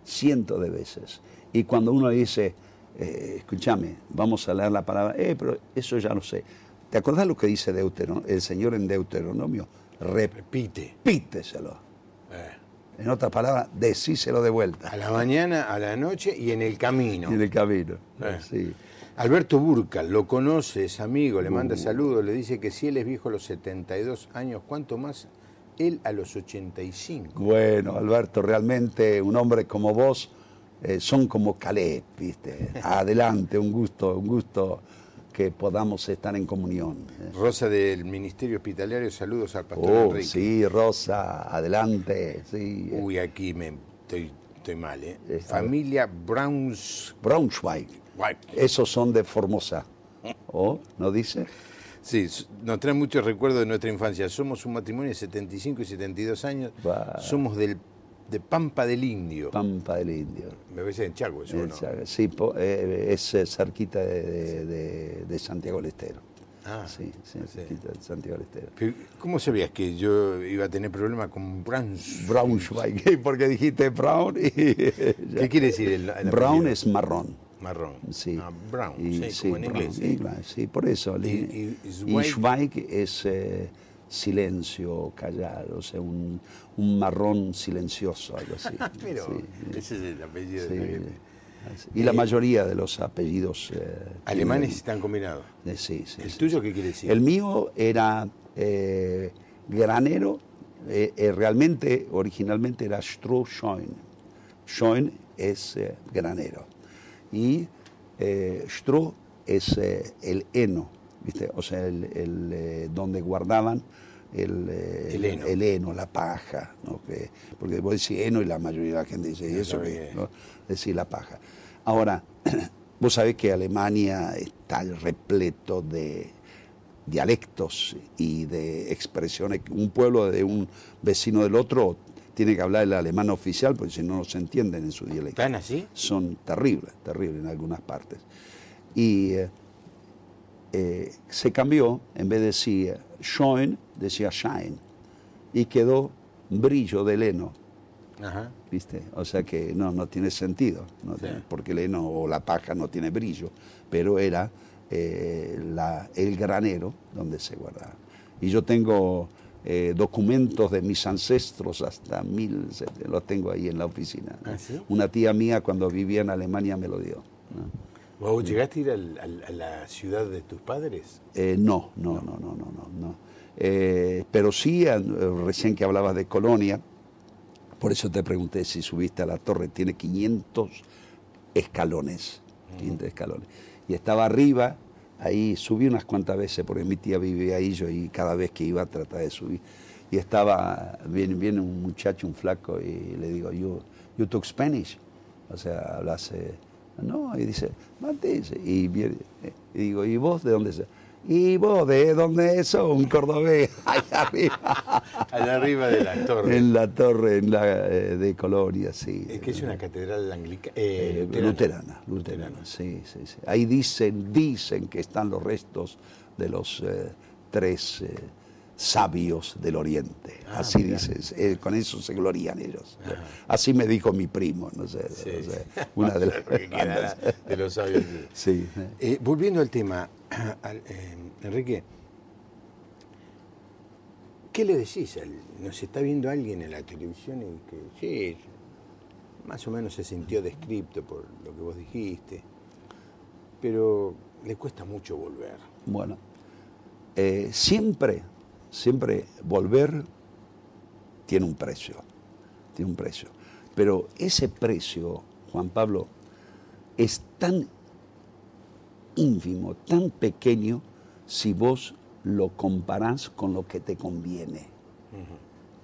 cientos de veces. Y cuando uno dice, eh, escúchame, vamos a leer la palabra, eh, pero eso ya lo sé. ¿Te acordás lo que dice Deuteron- el Señor en Deuteronomio? Repite. Repíteselo. eh, En otras palabras, decíselo de vuelta. a la mañana, a la noche y en el camino. En el camino. Eh. Sí. Alberto Burcal, lo conoce, es amigo, le manda Uh. saludos, le dice que si él es viejo a los 72 años, ¿cuánto más él a los 85? Bueno, Alberto, realmente un hombre como vos eh, son como Caleb, ¿viste? Adelante, un gusto, un gusto que podamos estar en comunión. Rosa del Ministerio Hospitalario, saludos al pastor Oh, Enrique. sí, Rosa, adelante, sí. Uy, aquí me estoy, estoy mal, ¿eh? Familia Browns. Braunschweig, esos son de Formosa. ¿Oh? ¿No dice? Sí, nos trae muchos recuerdos de nuestra infancia. Somos un matrimonio de 75 y 72 años. Somos del, de Pampa del Indio. Pampa del Indio. Me parece en Chaco eso, ¿o ¿no? Esa- Sí, po- eh, es eh, cerquita de, de- de- Santiago del Estero. Ah, sí, sí, sí. cerquita de Santiago del Estero. Pero, ¿Cómo sabías que yo iba a tener problemas con Browns? Braunschweig, porque dijiste brown y... ¿Qué quiere decir el, el brown apellido? es marrón. marrón? Sí. Ah, brown, Y- sí, como en brown, inglés. sí, sí. por eso. Y- Y, y y Zweig- es eh, silencio, callar, o sea, un, un marrón silencioso, algo así. Pero Sí, ese es el apellido sí. Y la Eh, mayoría de los apellidos... eh, Alemanes tienen- están combinados. eh, sí, sí, ¿El sí. tuyo qué quiere decir? El mío era granero, realmente, originalmente era Strohschein. Scheun es granero. Y Stroh es el heno, ¿viste? O sea, el, el, eh, donde guardaban el, eh, El heno. heno, la paja, ¿no? Que- porque vos decís heno y la mayoría de la gente dice, ¿y No eso qué? ¿no? Decir la paja. Ahora, vos sabés que Alemania está repleto de dialectos y de expresiones. Un pueblo de un vecino del otro tiene que hablar el alemán oficial porque si no, no se entienden en su dialecto. ¿Están así? Son terribles, terribles en algunas partes. Y eh, eh, se cambió, en vez de decir Schoen, decía Shine. Y quedó brillo del heno. Ajá. ¿viste? O sea que no, no tiene sentido, ¿no? Sí. porque el heno o la paja no tiene brillo, pero era eh, la- el granero donde se guardaba. Y yo tengo eh, documentos de mis ancestros hasta mil, los tengo ahí en la oficina. ¿Ah, sí? Una tía mía cuando vivía en Alemania me lo dio. ¿no? ¿Vos llegaste a ir al- al- a la ciudad de tus padres? Eh, no, no, no, no, no, no. no. Eh, pero sí, eh, recién que hablabas de Colonia, por eso te pregunté si subiste a la torre, tiene 500 escalones, 500 escalones. Y estaba arriba, ahí subí unas cuantas veces, porque mi tía vivía ahí, yo y cada vez que iba a tratar de subir. Y estaba, viene, viene un muchacho, un flaco, y le digo, you, you talk Spanish? O sea, hablas... eh, no, y dice, Matis, y, eh, digo, ¿y vos de dónde sos? ¿Y vos de dónde sos? Un cordobés, allá arriba. Allá arriba de la torre. En la torre en la, eh, de Colonia, sí. Es que es una catedral anglicana. Eh, luterana, luterana, sí, sí, sí. Ahí dicen, dicen que están los restos de los eh, tres eh, sabios del Oriente. Ah, Así mirá. dices, eh, con eso se glorían ellos. Así me dijo mi primo, no sé, Sí, no sé, una de lo que las... de los sabios. Sí, Eh, volviendo al tema, eh, Enrique, ¿qué le decís? Al- nos está viendo alguien en la televisión y que sí, más o menos se sintió descripto por lo que vos dijiste, pero le cuesta mucho volver. Bueno, eh, siempre, siempre volver tiene un precio, tiene un precio. Pero ese precio, Juan Pablo, es tan ínfimo, tan pequeño, si vos lo comparás con lo que te conviene.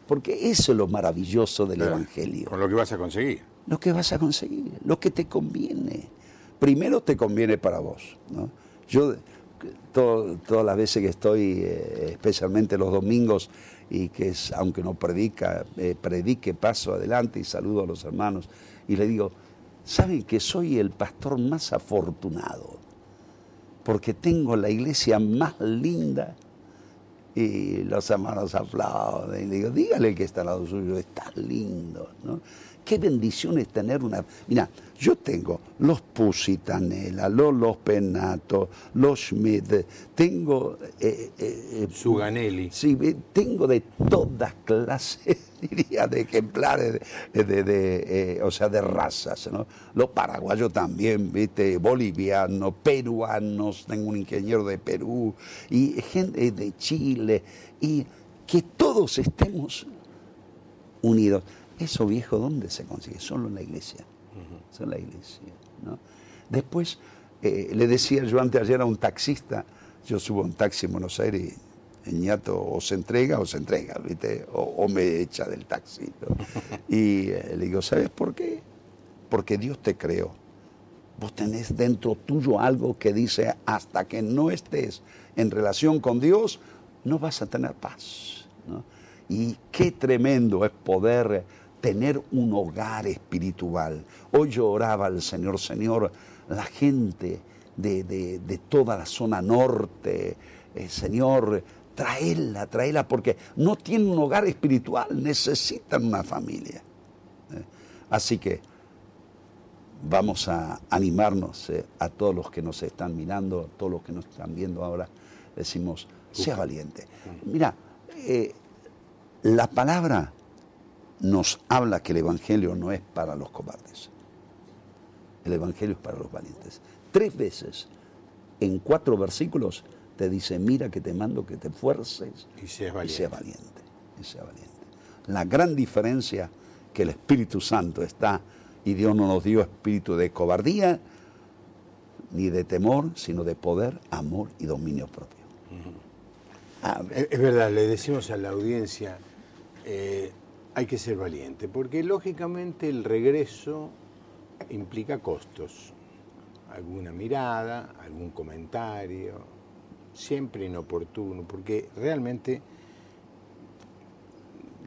Porque eso es lo maravilloso del Claro, Evangelio Con lo que vas a conseguir. lo que vas a conseguir, lo que te conviene. Primero te conviene para vos. ¿no? Yo to- todas las veces que estoy, eh, especialmente los domingos, y que es, aunque no predica, eh, predique, paso adelante y saludo a los hermanos, y le digo, ¿saben que soy el pastor más afortunado? Porque tengo la iglesia más linda y los hermanos aplauden. Y le digo, dígale que está al lado suyo, está lindo. Qué bendición es tener una... Mira, yo tengo los Pusitanela, los Los Penato, los Schmidt, tengo... eh, eh, eh, Suganelli. Sí, tengo de todas clases, diría, de ejemplares, de, de- de, eh, o sea, de razas, ¿no? Los paraguayos también, ¿viste? Bolivianos, peruanos, tengo un ingeniero de Perú, y gente de Chile, y que todos estemos unidos. Eso viejo, ¿dónde se consigue? Solo en la iglesia. Solo en la iglesia, ¿no? Después, eh, le decía yo antes ayer a un taxista, yo subo a un taxi en Buenos Aires y el ñato o se entrega o se entrega, ¿viste? O, o me echa del taxi. ¿no? Y eh, le digo, ¿sabes por qué? Porque Dios te creó. Vos tenés dentro tuyo algo que dice, hasta que no estés en relación con Dios, no vas a tener paz. ¿no? Y qué tremendo es poder tener un hogar espiritual. Hoy yo oraba al Señor, Señor, la gente de, de- de toda la zona norte, eh, Señor, traela, traela, porque no tienen un hogar espiritual, necesitan una familia. ¿eh? Así que vamos a animarnos eh, a todos los que nos están mirando, a todos los que nos están viendo ahora, decimos, sea valiente. Mira, la palabra nos habla que el Evangelio no es para los cobardes. El Evangelio es para los valientes. Tres veces, en cuatro versículos, te dice, mira que te mando que te fuerces y seas valiente. Y seas valiente, y seas valiente. La gran diferencia que el Espíritu Santo está, y Dios no nos dio espíritu de cobardía, ni de temor, sino de poder, amor y dominio propio. Es verdad, le decimos a la audiencia, eh, hay que ser valiente, porque lógicamente el regreso implica costos. Alguna mirada, algún comentario, siempre inoportuno, porque realmente,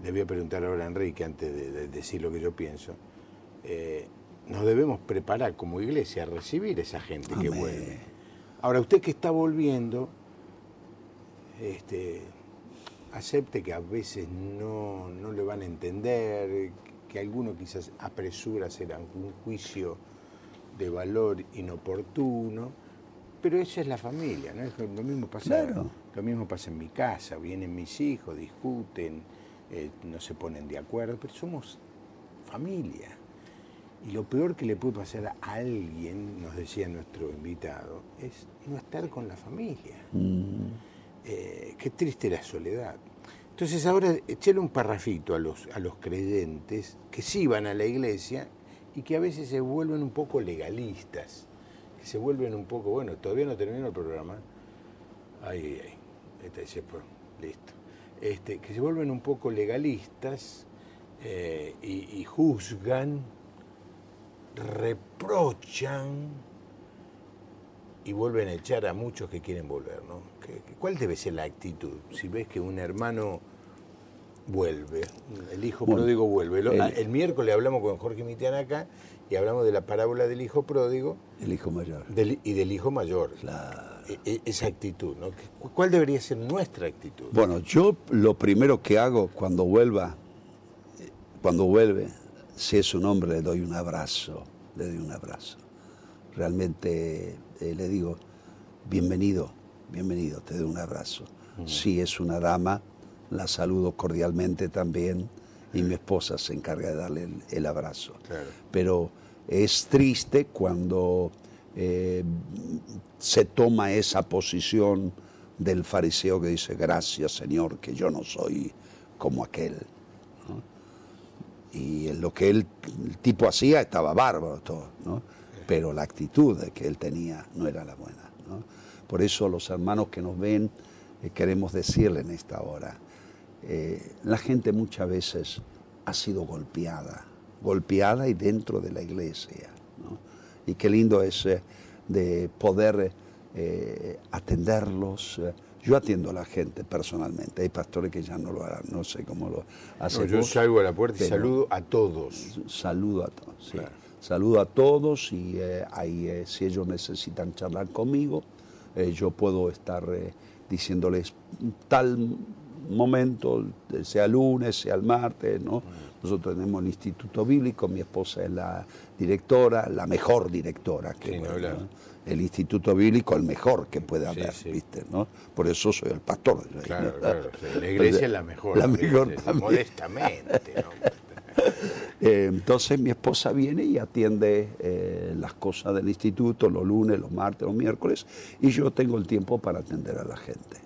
le voy a preguntar ahora a Enrique antes de, decir lo que yo pienso, eh, nos debemos preparar como iglesia a recibir esa gente que vuelve. Ahora, usted que está volviendo, este, acepte que a veces no, le van a entender, que alguno quizás apresura hacer algún juicio de valor inoportuno, pero esa es la familia, ¿no? Lo mismo pasa, lo mismo pasa en mi casa, vienen mis hijos, discuten, eh, no se ponen de acuerdo, pero somos familia. Y lo peor que le puede pasar a alguien, nos decía nuestro invitado, es no estar con la familia. Mm. Eh, qué triste la soledad. Entonces ahora echarle un parrafito a los, a los creyentes que sí van a la iglesia y que a veces se vuelven un poco legalistas, que se vuelven un poco, bueno, todavía no termino el programa, ay, ay, este, listo, este, que se vuelven un poco legalistas eh, y juzgan, reprochan, y vuelven a echar a muchos que quieren volver, ¿no? ¿Cuál debe ser la actitud? Si ves que un hermano vuelve, el hijo pródigo vuelve. El, miércoles hablamos con Jorge Mitian acá y hablamos de la parábola del hijo pródigo. El hijo mayor. y del hijo mayor. Claro. E, e, esa actitud, ¿no? ¿Cuál debería ser nuestra actitud? Bueno, yo lo primero que hago cuando vuelva, cuando vuelve, si es un hombre, le doy un abrazo, le doy un abrazo. Realmente eh, le digo, bienvenido, bienvenido, te doy un abrazo. Si es una dama, la saludo cordialmente también y mi esposa se encarga de darle el, abrazo. Pero es triste cuando eh, se toma esa posición del fariseo que dice, gracias Señor, que yo no soy como aquel. Y lo que él, el tipo hacía estaba bárbaro todo, ¿no? Pero la actitud que él tenía no era la buena. Por eso los hermanos que nos ven eh, queremos decirle en esta hora, eh, la gente muchas veces ha sido golpeada, golpeada y dentro de la iglesia. Y qué lindo es eh, de poder atenderlos. Yo atiendo a la gente personalmente. Hay pastores que ya no lo harán, no sé cómo lo hacen. yo salgo a la puerta y saludo a todos. Saludo a todos, sí. Saludo a todos y eh, ahí, eh, si ellos necesitan charlar conmigo, eh, yo puedo estar diciéndoles tal momento, sea lunes, sea el martes, ¿no? Nosotros tenemos el Instituto Bíblico, mi esposa es la directora, la mejor directora que el Instituto Bíblico el mejor que puede haber, ¿viste? ¿no? Por eso soy el pastor. Claro, claro. La iglesia es la mejor. La mejor Modestamente, ¿no? Eh, entonces mi esposa viene y atiende eh, las cosas del instituto los lunes, los martes, los miércoles, y yo tengo el tiempo para atender a la gente.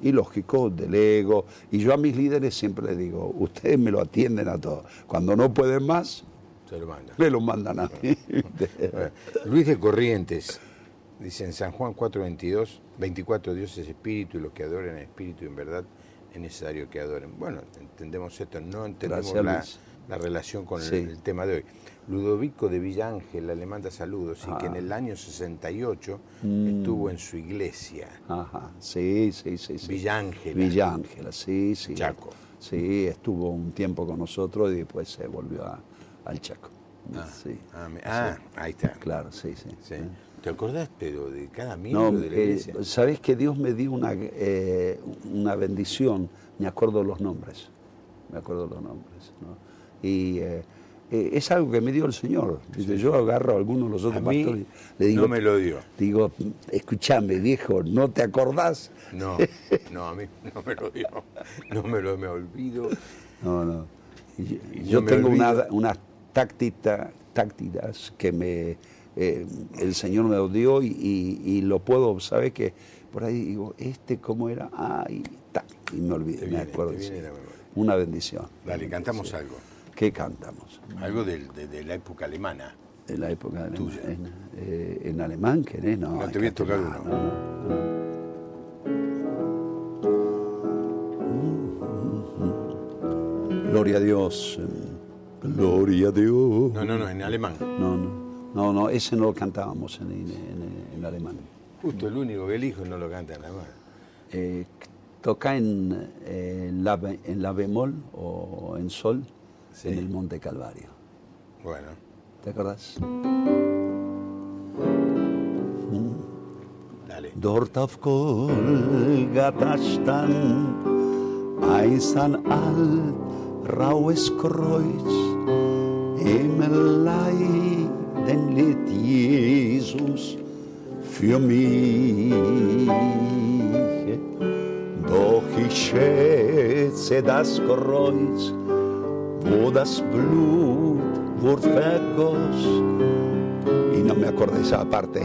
Y lógico, delego. Y yo a mis líderes siempre les digo, ustedes me lo atienden a todos. Cuando no pueden más, Se lo mandan. me lo mandan a mí. Luis de Corrientes, dice en San Juan 4.22, 24 Dios es espíritu y los que adoren en espíritu y en verdad es necesario que adoren. Bueno, entendemos esto, no entendemos la, relación con el, tema de hoy. Ludovico de Villángela le manda saludos y que en ah. el año 68 mm. estuvo en su iglesia. Ajá, sí, sí, sí. sí. Villángela. Villángela, sí, sí. Chaco. Sí, estuvo un tiempo con nosotros y después se volvió al Chaco. Ah, sí. ah, ah ahí está. Claro, sí, sí. sí. ¿Te acordás, pero de cada miembro de la eh, iglesia? Sabés que Dios me dio una, eh, una bendición, me acuerdo los nombres, me acuerdo los nombres. ¿no? Y eh, es algo que me dio el Señor. Yo agarro a algunos de los otros pastores y le digo, no me lo dio. Digo, escúchame, viejo, ¿no te acordás? No, no, a mí no me lo dio. No me lo me olvido. No, no. yo tengo una, una táctica, tácticas que me, eh, el Señor me lo dio y, y- y lo puedo, ¿sabes que Por ahí digo, ¿este cómo era? Ah, y, me olvidé, me acuerdo. memoria. Una bendición. Dale, cantamos Sí. algo. ¿Qué cantamos? Algo de, de la época alemana. En la época de Tuya. en, eh, en alemán, ¿querés? No, No, te voy a tocar tomar, uno. no, no. Gloria a Dios. Gloria a Dios. No, no, no, en alemán. No, no, no, no, ese no lo cantábamos en, en- en alemán. Justo el único que elijo no lo canta en alemán. Eh, toca en, eh, la, en la bemol o en sol Sí. en el Monte Calvario. Bueno, ¿Te acordás? dale. Dort auf stand ein alt raues Kreuz im Leiden litt Jesus für mich. Doch ich schätze das Kreuz, wo das Blut wurde vergoss. Y no me acuerdo de esa parte.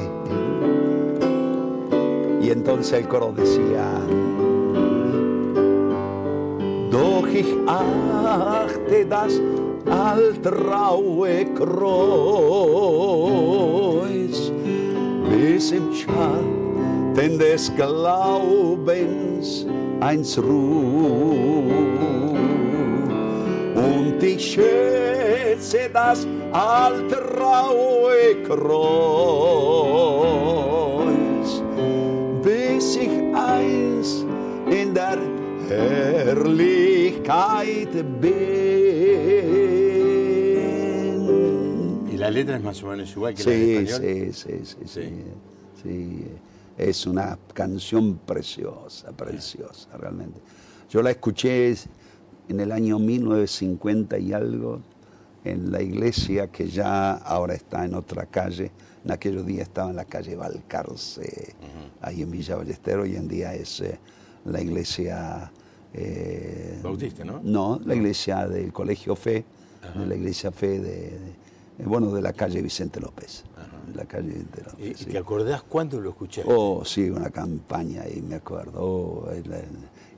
Y entonces el coro decía, Doch ich achte das altraue Kreuz bis im Schatten des Glaubens eins ruht. Und ich schätze das altraue Kreuz bis ich eins in der Herrlichkeit bin. La letra es más o menos igual que la Sí, de español. sí, sí, sí, sí, Sí. sí. Es una canción preciosa, preciosa, realmente. Yo la escuché en el año 1950 y algo en la iglesia que ya ahora está en otra calle. En aquellos días estaba en la calle Balcarce, ahí en Villa Ballester. Hoy en día es eh, la iglesia... eh, Bautista, ¿no? No, la iglesia del Colegio Fe, de la iglesia Fe de, de- eh, bueno, de la calle Vicente López. La calle Vicente López. ¿Y, y sí. te acordás cuándo lo escuchaste? Oh, sí, una campaña y me acuerdo. Oh, el- el-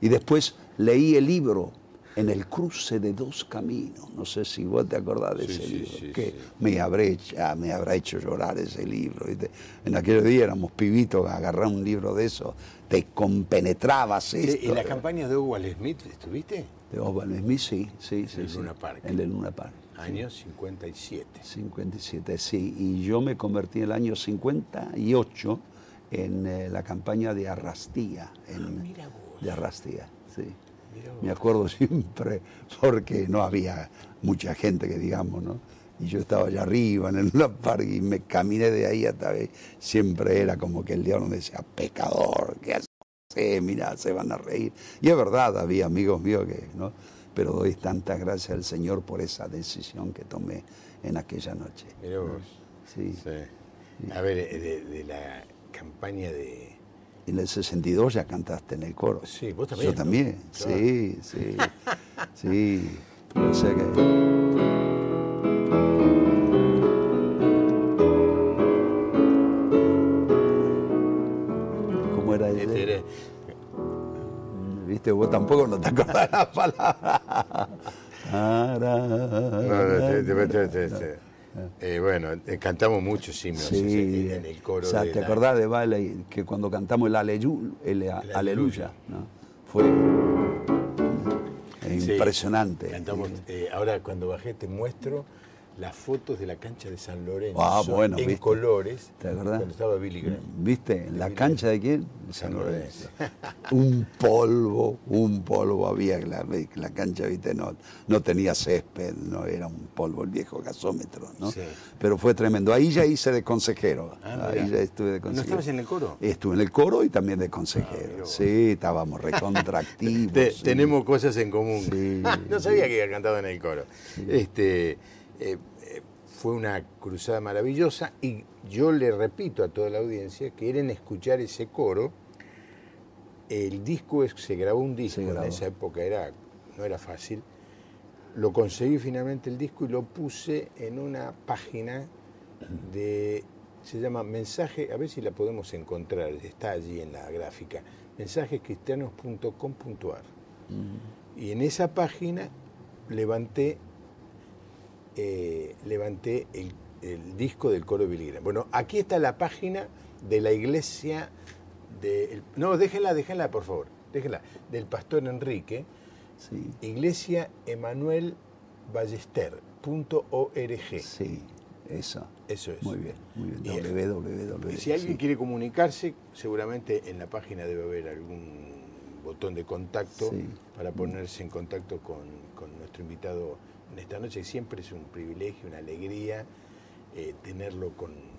y después leí el libro en el cruce de dos caminos. No sé si vos te acordás de Sí, ese sí, libro. sí, que sí. me habré hecha- me habrá hecho llorar ese libro. ¿viste? En aquellos días éramos pibitos, agarrar un libro de eso, te compenetrabas Sí, esto. ¿En las campañas de Oval Smith estuviste? De Osvaldo Smith, sí, sí, sí. el sí. Luna Park. El de Luna Park. Año 57. 57, sí. Y yo me convertí en el año 58 en eh, la campaña de Arrastía. En, Ah, mira vos. de Arrastía, sí. Mira vos. Me acuerdo siempre porque no había mucha gente que digamos, ¿no? Y yo estaba allá arriba en el Luna Park y me caminé de ahí hasta ahí. Siempre era como que el diablo me decía, pecador, ¿qué haces? Mira, se van a reír. Y es verdad, había amigos míos que, ¿no? Pero doy tantas gracias al Señor por esa decisión que tomé en aquella noche. Mira vos. Sí. Sí. A ver, eh, de, de la campaña de... En el 62 ya cantaste en el coro. Sí, vos también, Yo ¿no? también, Claro. sí, sí. sí. O sea que... Viste, vos tampoco no te acordás la palabra. Eh, bueno, eh, cantamos mucho Simeon Sí, en el coro. o sea, de ¿te la- acordás de que cuando cantamos el, aleyu, el, aleluya. aleluya, ¿no? fue Sí, impresionante. Cantamos, eh, ahora cuando bajé te muestro las fotos de la cancha de San Lorenzo Ah, bueno, en ¿viste? colores ¿Te acordás? cuando estaba Billy Graham. ¿Viste? ¿En la cancha de quién? De San Lorenzo. un polvo, un polvo había la, la cancha, ¿viste? No, no tenía césped, no era un polvo el viejo gasómetro, ¿no? Sí. Pero fue tremendo. Ahí ya hice de consejero. Ah, Ahí ya estuve de ¿No consejero. estabas en el coro? Estuve en el coro y también de Ah, consejero. vos. sí, estábamos recontractivos. Te- sí. Tenemos cosas en común. Sí, no sabía que había cantado en el coro. Este, eh, eh, fue una cruzada maravillosa y yo le repito a toda la audiencia, quieren escuchar ese coro. El disco es, se grabó un disco, en esa época era, no era fácil. lo conseguí finalmente el disco y lo puse en una página de, se llama Mensaje, a ver si la podemos encontrar, está allí en la gráfica, mensajescristianos.com.ar. Y en esa página levanté, eh, levanté el, disco del coro de Bueno, aquí está la página de la iglesia de... no, déjenla, déjenla, por favor, déjenla, del pastor Enrique, iglesia Emanuel Ballester.org. Sí, eso. Eso es. Muy bien, muy bien. Y, si alguien quiere comunicarse, seguramente en la página debe haber algún botón de contacto para ponerse en contacto con, nuestro invitado en esta noche. Siempre es un privilegio, una alegría eh, tenerlo con,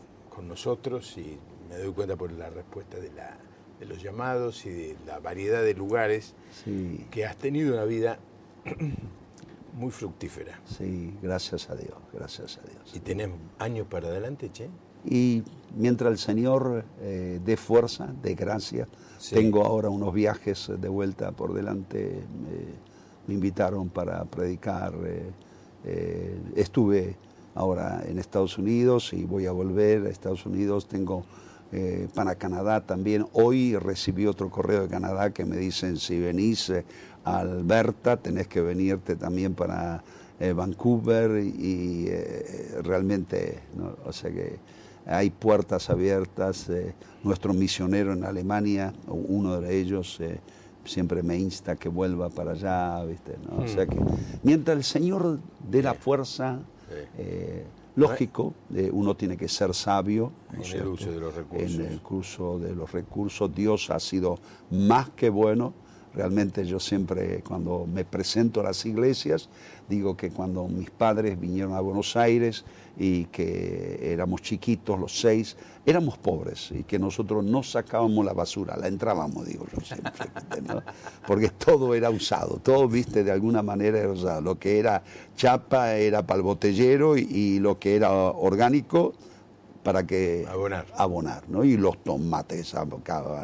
nosotros y me doy cuenta por la respuesta de, la, de los llamados y de la variedad de lugares que has tenido una vida muy fructífera. Sí, gracias a Dios, gracias a Dios. ¿Y tenemos años para adelante, Che? Y mientras el Señor eh, dé fuerza, dé gracia, tengo ahora unos viajes de vuelta por delante. Me invitaron para predicar. Eh, eh, estuve ahora en Estados Unidos y voy a volver a Estados Unidos. Tengo para Canadá también. Hoy recibí otro correo de Canadá que me dicen si venís a Alberta tenés que venirte también para Vancouver y, realmente, o sea que hay puertas abiertas. Eh, nuestro misionero en Alemania, uno de ellos, eh, siempre me insta que vuelva para allá, ¿viste? O sea que mientras el Señor dé la fuerza, eh, lógico, uno tiene que ser sabio en el uso de los recursos. En el uso de los recursos, Dios ha sido más que bueno. Realmente yo siempre, cuando me presento a las iglesias, digo que cuando mis padres vinieron a Buenos Aires, y que éramos chiquitos los seis, éramos pobres y que nosotros no sacábamos la basura, la entrábamos, digo yo siempre, porque todo era usado, todo, viste, de alguna manera era usado. Lo que era chapa era para el botellero y lo que era orgánico para que abonar, abonar ¿no? Y los tomates,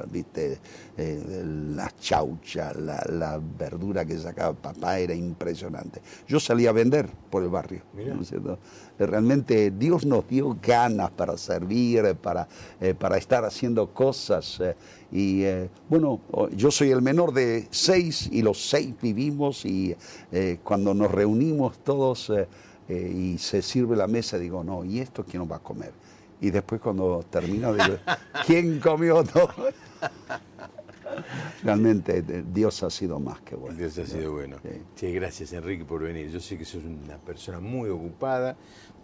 viste, eh, las chauchas, la, verdura que sacaba papá era impresionante. Yo salía a vender por el barrio, ¿no es cierto? Realmente Dios nos dio ganas para servir, para, eh, para estar haciendo cosas. Eh, y bueno, yo soy el menor de seis y los seis vivimos y cuando nos reunimos todos y se sirve la mesa, digo, no, ¿y esto quién nos va a comer? Y después cuando termino digo, ¿quién comió todo? Realmente Dios ha sido más que bueno. Dios ha sido bueno. Sí. gracias Enrique por venir. Yo sé que sos una persona muy ocupada,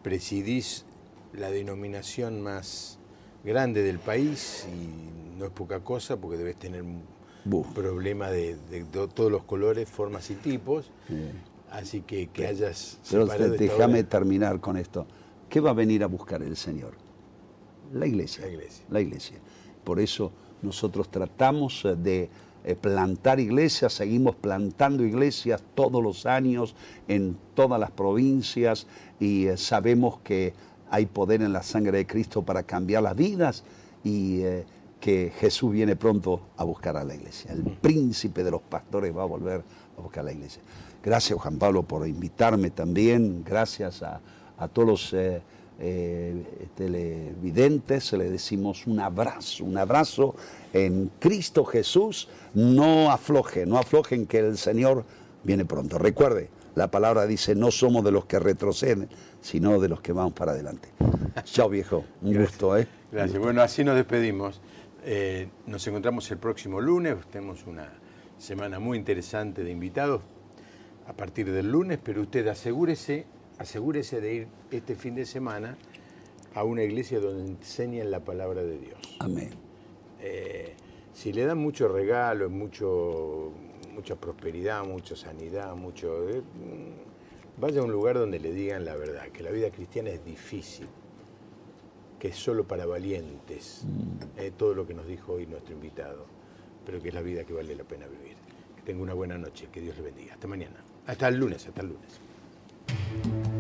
presidís la denominación más grande del país y no es poca cosa porque debes tener un problema de, todos los colores, formas y tipos. Así que que hayas... Pero déjame terminar con esto. ¿Qué va a venir a buscar el Señor? La iglesia. La iglesia. Por eso nosotros tratamos eh, de eh, plantar iglesias, seguimos plantando iglesias todos los años en todas las provincias y eh, sabemos que hay poder en la sangre de Cristo para cambiar las vidas y que Jesús viene pronto a buscar a la iglesia. El príncipe de los pastores va a volver a buscar a la iglesia. Gracias Juan Pablo por invitarme también, gracias a, todos los eh, televidentes, le decimos un abrazo, un abrazo en Cristo Jesús. No afloje, no aflojen que el Señor viene pronto. Recuerde, la palabra dice, no somos de los que retroceden, sino de los que vamos para adelante. Chao viejo, un gusto. ¿eh? Gracias. Bueno, así nos despedimos. Eh, nos encontramos el próximo lunes, tenemos una semana muy interesante de invitados a partir del lunes, pero usted asegúrese asegúrese de ir este fin de semana a una iglesia donde enseñen la palabra de Dios. Amén. Eh, si le dan mucho regalo, mucho, mucha prosperidad, mucha sanidad, mucho... Eh, vaya a un lugar donde le digan la verdad, que la vida cristiana es difícil, que es solo para valientes, mm. eh, todo lo que nos dijo hoy nuestro invitado, pero que es la vida que vale la pena vivir. Que tenga una buena noche, que Dios le bendiga. Hasta mañana. Hasta el lunes, hasta el lunes. Thank you.